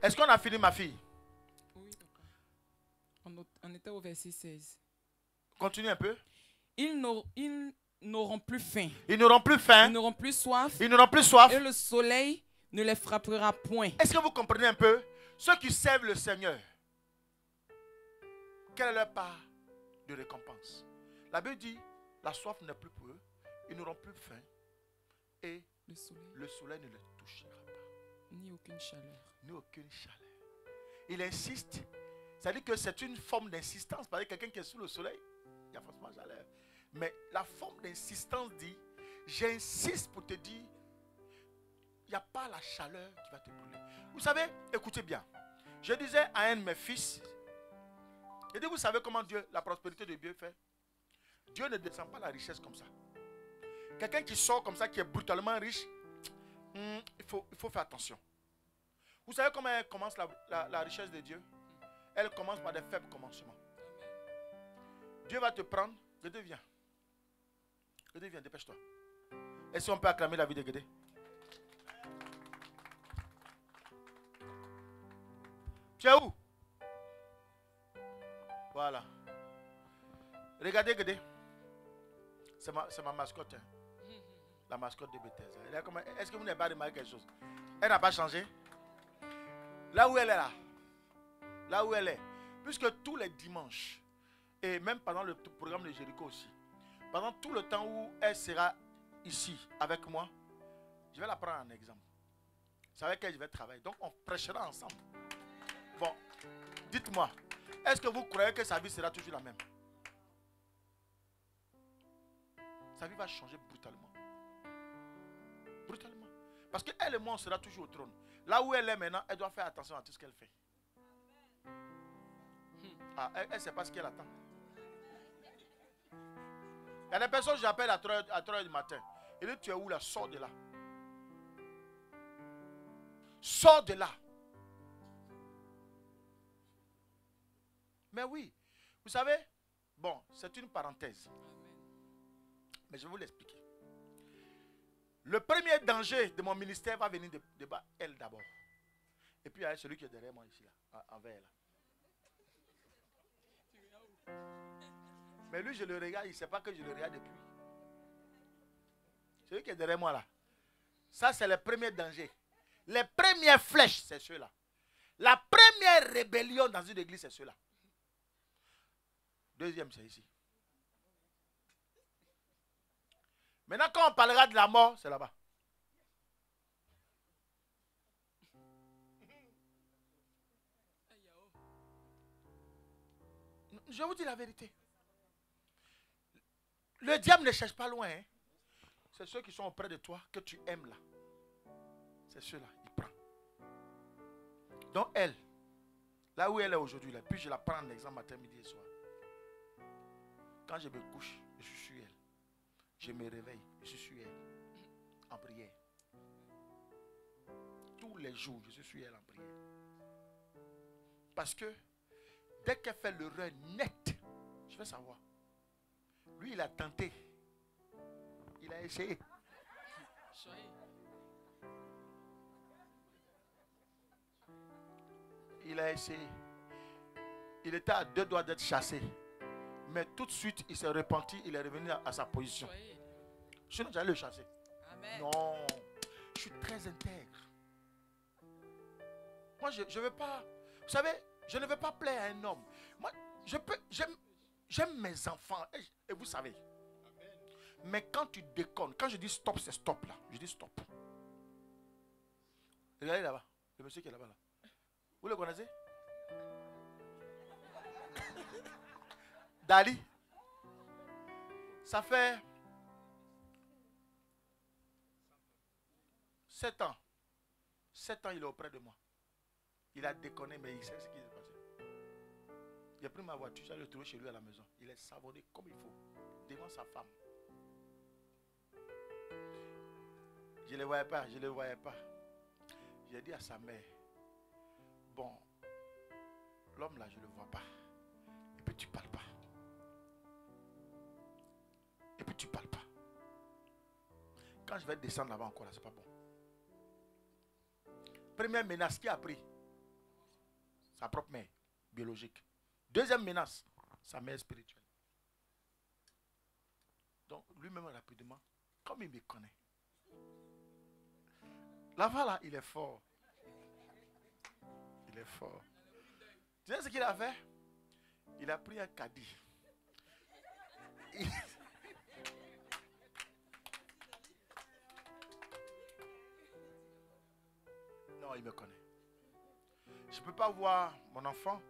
Est-ce qu'on a fini, ma fille? On, était au verset 16. Continue un peu. Ils n'auront- ils n'auront plus faim. Ils n'auront plus faim. Ils n'auront plus soif. Ils n'auront plus soif. Et le soleil ne les frappera point. Est-ce que vous comprenez un peu? Ceux qui servent le Seigneur, quelle est leur part de récompense? La Bible dit la soif n'est plus pour eux. Ils n'auront plus faim. Et Le soleil, le soleil ne les touchera pas. ni aucune chaleur. ni aucune chaleur. Il insiste. Dit que c'est une forme d'insistance. Que quelqu'un qui est sous le soleil, il y a forcément chaleur. Mais la forme d'insistance dit, j'insiste pour te dire, il n'y a pas la chaleur qui va te brûler. Vous savez, écoutez bien. Je disais à un de mes fils, je dis, vous savez comment Dieu, la prospérité de Dieu fait? Dieu ne descend pas la richesse comme ça. Quelqu'un qui sort comme ça, qui est brutalement riche, hmm, il, faut, il faut faire attention. Vous savez comment commence la- la richesse de Dieu? Elle commence par des faibles commencements. Dieu va te prendre, Guédé viens. Guédé viens, dépêche-toi. Et si on peut acclamer la vie de Guédé? Tu es où? Voilà. Regardez Guédé. C'est ma, c'est ma mascotte. hein. La mascotte de Bethesda. Est-ce que vous n'avez pas remarqué quelque chose? Elle n'a pas changé? Là où elle est là. Là où elle est. Puisque tous les dimanches, et même pendant le programme de Jéricho aussi, pendant tout le temps où elle sera ici avec moi, je vais la prendre en exemple. C'est avec elle que je vais travailler. Donc on prêchera ensemble. Bon, dites-moi, est-ce que vous croyez que sa vie sera toujours la même? Sa vie va changer brutalement. Brutalement. Parce qu'elle et moi, on sera toujours au trône. Là où elle est maintenant, elle doit faire attention à tout ce qu'elle fait. Ah, elle ne sait pas ce qu'elle attend. Il y a des personnes que j'appelle à 3 h du matin. Et dit, tu es où là? Sors de là. Sors de là. Mais oui, vous savez, bon, c'est une parenthèse. Mais je vais vous l'expliquer. Le premier danger de mon ministère va venir de, bas, elle d'abord. Et puis il y a celui qui est derrière moi ici, là, en- envers là. Mais lui, je le regarde, il ne sait pas que je le regarde depuis. Celui qui est derrière moi là. Ça, c'est le premier danger. Les premières flèches, c'est ceux-là. La première rébellion dans une église, c'est ceux-là. Deuxième, c'est ici. Maintenant, quand on parlera de la mort, c'est là-bas. Je vous dis la vérité. Le diable ne cherche pas loin. hein. C'est ceux qui sont auprès de toi que tu aimes là. C'est ceux-là, il prend. Donc elle, là où elle est aujourd'hui, là, puis je la prends en exemple matin, midi et soir. Quand je me couche, je suis elle. Je me réveille, je suis elle. En prière. Tous les jours, je suis elle en prière. Parce que dès qu'elle fait l'erreur nette, je vais savoir. Lui, il a tenté. Il a essayé. Il a essayé. Il était à deux doigts d'être chassé. Mais tout de suite, il s'est repenti. Il est revenu à, à sa position. Sinon, j'allais le chasser. Amen. Non, je suis très intègre. Moi, je ne veux pas. Vous savez, je ne veux pas plaire à un homme. Moi, je peux. J'aime, mes enfants. Et, vous savez. Mais quand tu déconnes, quand je dis stop, c'est stop là. Je dis stop. Regardez là-bas. Le monsieur qui est là-bas là. Vous le connaissez? Dali. Ça fait 7 ans. 7 ans, il est auprès de moi. Il a déconné, mais il sait ce qui s'est passé. J'ai pris ma voiture, j'allais le trouver chez lui à la maison. Il est savonné comme il faut, devant sa femme. Je ne le voyais pas, je ne le voyais pas. J'ai dit à sa mère, bon, l'homme là, je ne le vois pas. Et puis tu ne parles pas. Et puis tu ne parles pas. Quand je vais descendre là-bas encore, là, c'est pas bon. Première menace, qui a pris Sa propre mère, biologique. Deuxième menace, sa mère spirituelle. Donc, lui-même rapidement, comme il me connaît. Là-bas, là, il est fort. Il est fort. Tu sais ce qu'il a fait? Il a pris un caddie. Non, il me connaît. Je ne peux pas voir mon enfant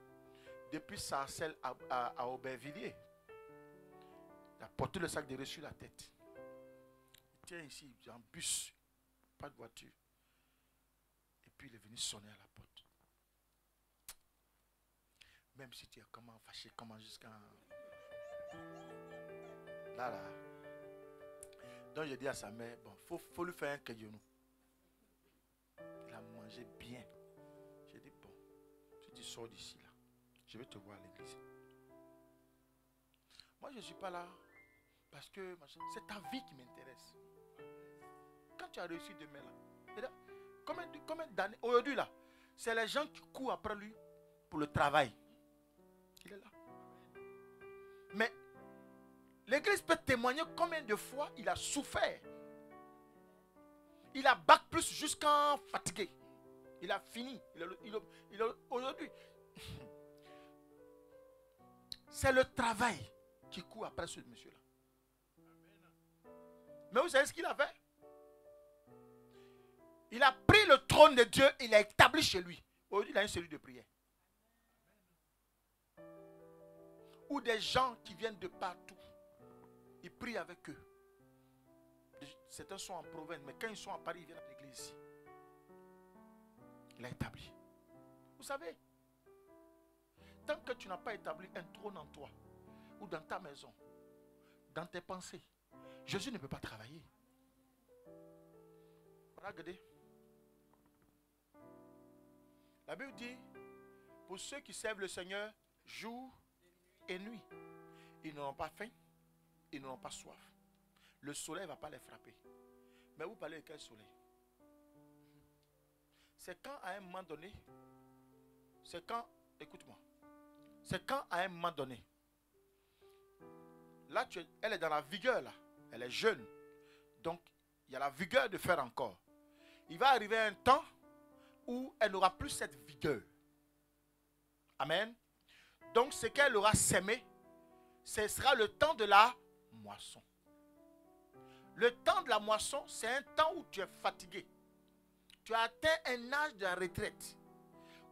depuis Sarcelles à, à, Aubervilliers. Il a porté le sac de riz sur la tête. Il tient ici, en bus, pas de voiture. Et puis il est venu sonner à la porte. Même si tu es comment fâché, comment jusqu'à. Là, là. Donc je dis à sa mère, bon, faut, faut lui faire un caillou. Il a mangé bien. J'ai dit, bon, tu sors d'ici là, je vais te voir à l'église. Moi, je ne suis pas là parce que c'est ta vie qui m'intéresse. Quand tu as réussi demain là, combien, combien d'années Aujourd'hui là, c'est les gens qui courent après lui pour le travail. Il est là. Mais l'église peut témoigner combien de fois il a souffert. Il a bac plus jusqu'en fatigué. Il a fini. Il Aujourd'hui, c'est le travail qui court après ce monsieur-là. Mais vous savez ce qu'il a fait? Il a pris le trône de Dieu, il l'a établi chez lui. Aujourd'hui, il a une cellule de prière. Ou des gens qui viennent de partout. Il prie avec eux. Certains sont en province, mais quand ils sont à Paris, ils viennent à l'église ici. Il a établi. Vous savez, tant que tu n'as pas établi un trône en toi, ou dans ta maison, dans tes pensées, Jésus ne peut pas travailler. Regardez. La Bible dit, pour ceux qui servent le Seigneur jour et nuit, ils n'auront pas faim, ils n'auront pas soif. Le soleil ne va pas les frapper. Mais vous parlez de quel soleil? C'est quand à un moment donné, c'est quand, écoute-moi, c'est quand à un moment donné, là, elle est dans la vigueur, là. Elle est jeune. Donc, il y a la vigueur de faire encore. Il va arriver un temps où elle n'aura plus cette vigueur. Amen. Donc, ce qu'elle aura sémé, ce sera le temps de la moisson. Le temps de la moisson, c'est un temps où tu es fatigué. Tu as atteint un âge de la retraite.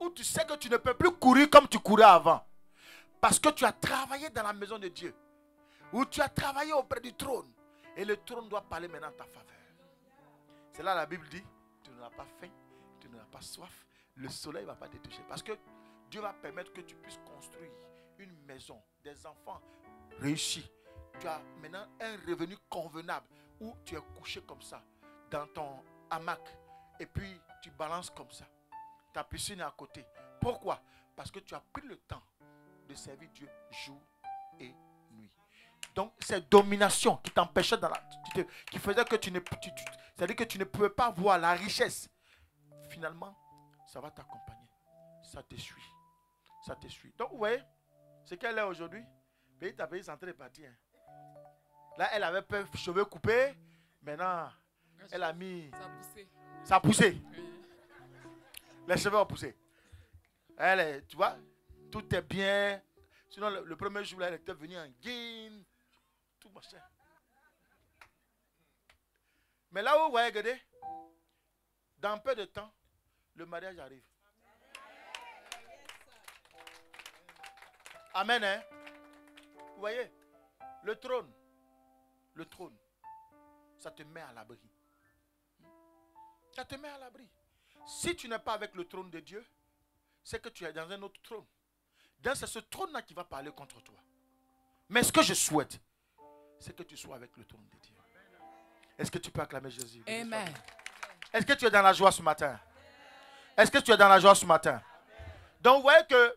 Où tu sais que tu ne peux plus courir comme tu courais avant. Parce que tu as travaillé dans la maison de Dieu. Où tu as travaillé auprès du trône. Et le trône doit parler maintenant en ta faveur. C'est là la Bible dit, tu n'auras pas faim, tu n'auras pas soif, le soleil ne va pas te toucher. Parce que Dieu va permettre que tu puisses construire une maison, des enfants réussis. Tu as maintenant un revenu convenable où tu es couché comme ça, dans ton hamac, et puis tu balances comme ça. Ta piscine est à côté. Pourquoi? Parce que tu as pris le temps de servir Dieu jour et nuit. Donc, c'est domination qui t'empêchait dans la. qui te- qui faisait que tu ne. tu- tu- C'est-à-dire que tu ne pouvais pas voir la richesse. Finalement, ça va t'accompagner. Ça te suit. Ça te suit. Donc, vous voyez, ce qu'elle est aujourd'hui, petit à c'est en train de partir. hein. Là, elle avait peur, cheveux coupés. Maintenant, elle a mis. Ça a poussé. Ça a poussé. Oui. Les cheveux ont poussé. Elle est, tu vois, tout est bien. Sinon, le, premier jour, là, elle était venue en guine. Tout machin. Mais là où vous voyez, regardez, dans peu de temps, le mariage arrive. Amen, hein? Vous voyez, le trône, le trône, ça te met à l'abri. Ça te met à l'abri. Si tu n'es pas avec le trône de Dieu, c'est que tu es dans un autre trône. Donc c'est ce trône-là qui va parler contre toi. Mais ce que je souhaite, c'est que tu sois avec le trône de Dieu. Est-ce que tu peux acclamer Jésus? Amen. Est-ce que tu es dans la joie ce matin? Est-ce que tu es dans la joie ce matin? Donc vous voyez que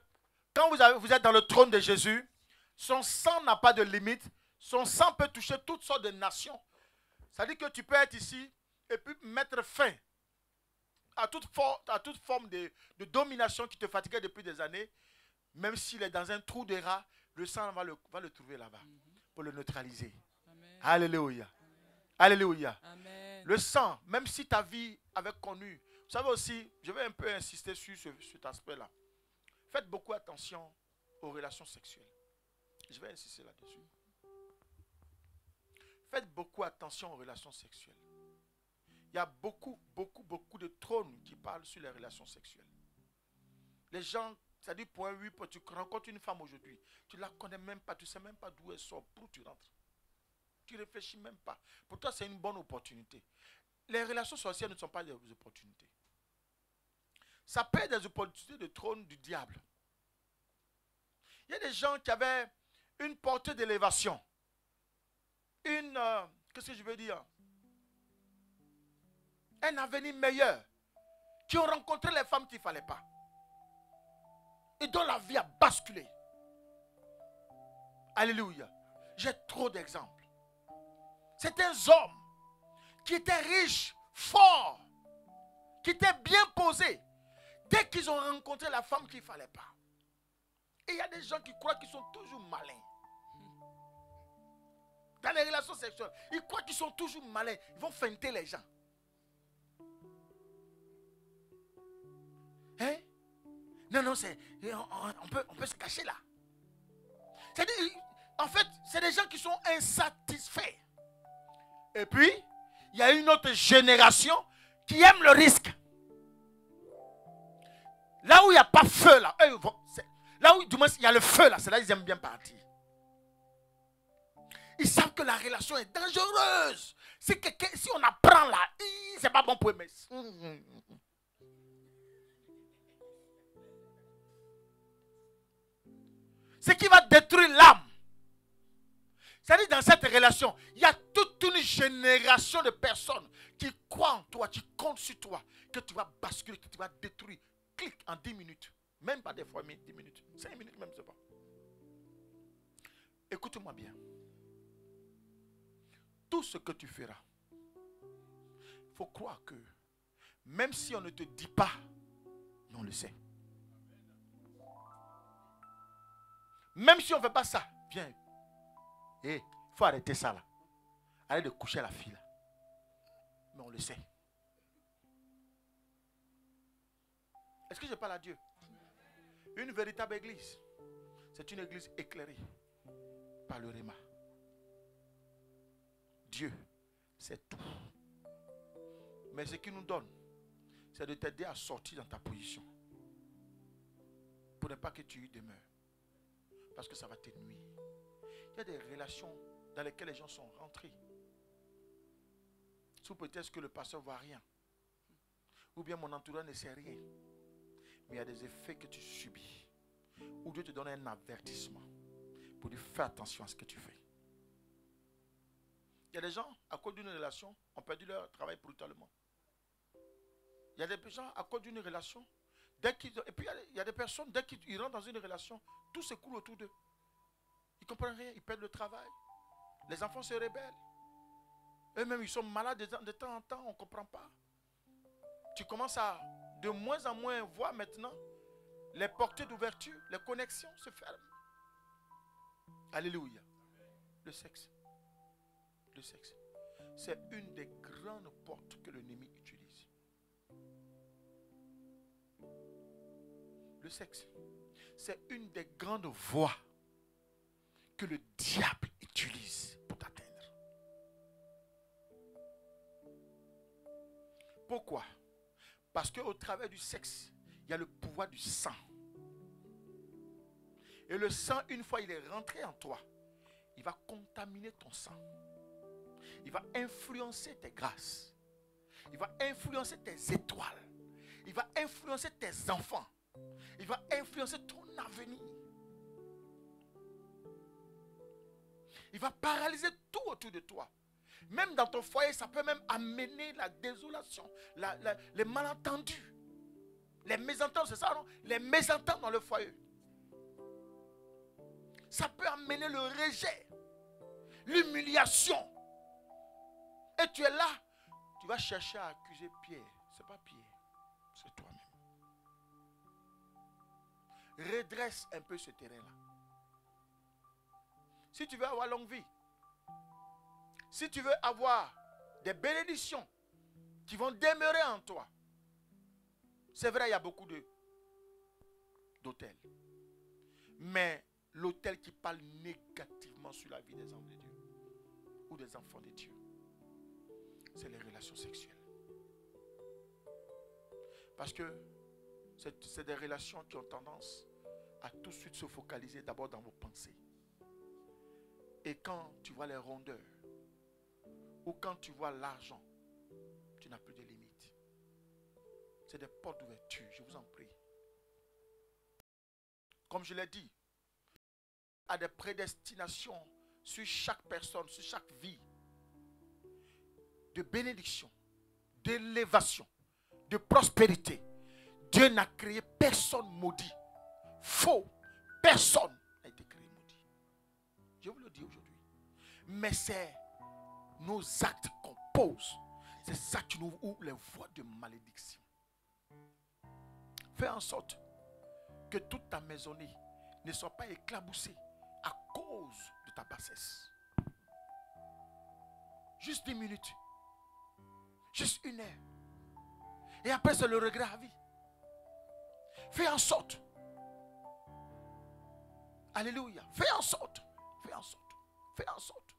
quand vous, avez- vous êtes dans le trône de Jésus, son sang n'a pas de limite. Son sang peut toucher toutes sortes de nations. Ça dit que tu peux être ici et puis mettre fin à toute, for- à toute forme de, de domination qui te fatiguait depuis des années. Même s'il est dans un trou de rat, le sang va le, va le trouver là-bas pour le neutraliser. Amen. Alléluia. Alléluia. Amen. Le sang, même si ta vie avait connu, vous savez aussi, je vais un peu insister sur ce- cet aspect-là. Faites beaucoup attention aux relations sexuelles. Je vais insister là-dessus. Faites beaucoup attention aux relations sexuelles. Il y a beaucoup, beaucoup, beaucoup de trônes qui parlent sur les relations sexuelles. Les gens, c'est-à-dire point 8, tu rencontres une femme aujourd'hui, tu ne la connais même pas, tu ne sais même pas d'où elle sort, pour où tu rentres. Tu réfléchis même pas. Pour toi, c'est une bonne opportunité. Les relations sorcières ne sont pas des opportunités. Ça peut être des opportunités de trône du diable. Il y a des gens qui avaient une portée d'élévation. Une. euh, Qu'est-ce que je veux dire? Un avenir meilleur. Qui ont rencontré les femmes qu'il ne fallait pas. Et dont la vie a basculé. Alléluia. J'ai trop d'exemples. Certains hommes qui étaient riches, forts, qui étaient bien posés, dès qu'ils ont rencontré la femme qu'il ne fallait pas. Et il y a des gens qui croient qu'ils sont toujours malins. Dans les relations sexuelles, ils croient qu'ils sont toujours malins. Ils vont feinter les gens. Hein? Non, non, c'est, on, on peut, on peut se cacher là. C'est-à-dire, en fait, c'est des gens qui sont insatisfaits. Et puis, il y a une autre génération qui aime le risque. Là où il n'y a pas feu, là, eux, là où du moins il y a le feu, là, c'est là qu'ils aiment bien partir. Ils savent que la relation est dangereuse. Si, on apprend là, c'est pas bon pour aimer. Ce qui va détruire l'âme. C'est-à-dire dans cette relation, il y a toute une génération de personnes qui croient en toi, qui comptent sur toi, que tu vas basculer, que tu vas détruire. Clique en 10 minutes. Même pas des fois 10 minutes. 5 minutes même, c'est pas. Écoute-moi bien. Tout ce que tu feras, il faut croire que même si on ne te dit pas, on le sait. Même si on ne fait pas ça, viens. Eh, il faut arrêter ça là. Arrête de coucher la fille là. Mais on le sait. Est-ce que je parle à Dieu? Une véritable église, c'est une église éclairée par le Réma. Dieu, c'est tout. Mais ce qu'il nous donne, c'est de t'aider à sortir dans ta position. Pour ne pas que tu y demeures. Parce que ça va te nuire. Il y a des relations dans lesquelles les gens sont rentrés. Sous peut-être que le pasteur ne voit rien. Ou bien mon entourage ne sait rien. Mais il y a des effets que tu subis. Ou Dieu te donne un avertissement. Pour dire fais attention à ce que tu fais. Il y a des gens, à cause d'une relation, ont perdu leur travail brutalement. Il y a des gens, à cause d'une relation, dès qu'ils, et puis il y, a, des personnes, dès qu'ils rentrent dans une relation, tout s'écoule autour d'eux. Ils ne comprennent rien, ils perdent le travail. Les enfants se rebellent. Eux-mêmes, ils sont malades de, de temps en temps, on ne comprend pas. Tu commences à de moins en moins voir maintenant les portées d'ouverture, les connexions se ferment. Alléluia. Le sexe. Le sexe. C'est une des grandes portes que l'ennemi Le sexe. C'est une des grandes voies que le diable utilise pour t'atteindre. Pourquoi? Parce qu'au travers du sexe, il y a le pouvoir du sang. Et le sang, une fois il est rentré en toi, il va contaminer ton sang. Il va influencer tes grâces. Il va influencer tes étoiles. Il va influencer tes enfants. Il va influencer ton avenir. Il va paralyser tout autour de toi. Même dans ton foyer, ça peut même amener la désolation, la- la- les malentendus. Les mésentendus, c'est ça, non? Les mésentendus dans le foyer. Ça peut amener le rejet, l'humiliation. Et tu es là, tu vas chercher à accuser Pierre, Redresse un peu ce terrain-là. Si tu veux avoir longue vie, si tu veux avoir des bénédictions qui vont demeurer en toi, c'est vrai, il y a beaucoup d'hôtels. Mais l'hôtel qui parle négativement sur la vie des hommes de Dieu ou des enfants de Dieu, c'est les relations sexuelles. Parce que c'est des relations qui ont tendance à tout de suite se focaliser d'abord dans vos pensées. Et quand tu vois les rondeurs, ou quand tu vois l'argent, tu n'as plus de limites. C'est des portes d'ouverture, je vous en prie. Comme je l'ai dit, a des prédestinations sur chaque personne, sur chaque vie. De bénédiction, d'élévation, de prospérité. Dieu n'a créé personne maudit. Faux. Personne n'a été créé maudit. Je vous le dis aujourd'hui. Mais c'est nos actes qu'on pose. C'est ça qui nous ouvre les voies de malédiction. Fais en sorte que toute ta maisonnée ne soit pas éclaboussée à cause de ta bassesse. Juste 10 minutes. Juste une heure. Et après, c'est le regret à vie. Fais en sorte. Alléluia. Fais en sorte. Fais en sorte. Fais en sorte.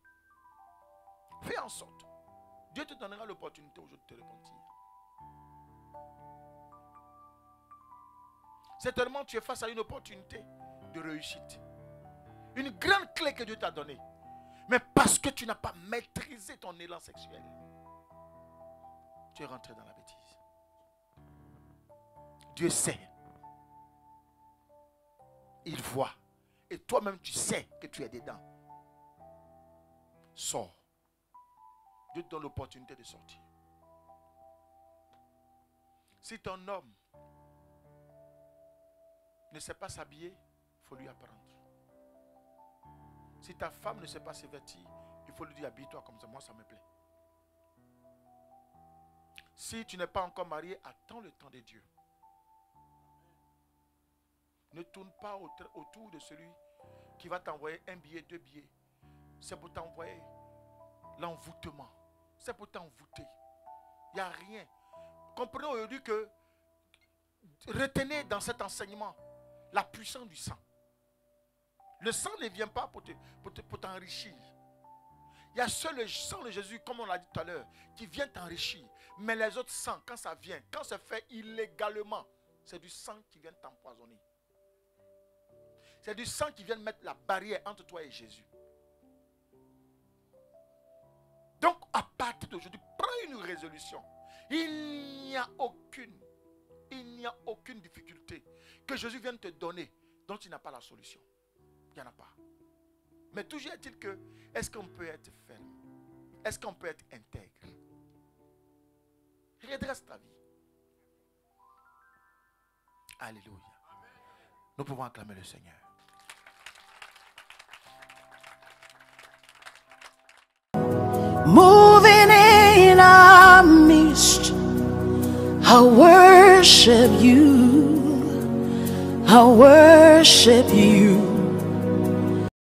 Fais en sorte. Dieu te donnera l'opportunité aujourd'hui de te repentir. Certainement, tu es face à une opportunité de réussite. Une grande clé que Dieu t'a donnée. Mais parce que tu n'as pas maîtrisé ton élan sexuel, tu es rentré dans la bêtise. Dieu sait. Il voit. Et toi-même, tu sais que tu es dedans. Sors. Dieu te donne l'opportunité de sortir. Si ton homme ne sait pas s'habiller, il faut lui apprendre. Si ta femme ne sait pas se vêtir, il faut lui dire habille-toi comme ça. Moi, ça me plaît. Si tu n'es pas encore marié, attends le temps de Dieu. Ne tourne pas autour de celui qui va t'envoyer un billet, deux billets. C'est pour t'envoyer l'envoûtement. C'est pour t'envoûter. Il n'y a rien. Comprenez aujourd'hui que retenez dans cet enseignement la puissance du sang. Le sang ne vient pas pour, pour, t'enrichir. Il y a seul le sang de Jésus, comme on l'a dit tout à l'heure, qui vient t'enrichir. Mais les autres sangs, quand ça vient, quand c'est fait illégalement, c'est du sang qui vient t'empoisonner. C'est du sang qui vient mettre la barrière entre toi et Jésus. Donc, à partir d'aujourd'hui, prends une résolution. Il n'y a aucune, il n'y a aucune difficulté que Jésus vienne te donner dont il n'a pas la solution. Il n'y en a pas. Mais toujours est-il que, est-ce qu'on peut être ferme? Est-ce qu'on peut être intègre? Redresse ta vie. Alléluia. Nous pouvons acclamer le Seigneur. Moving in our midst. I worship you. I worship you.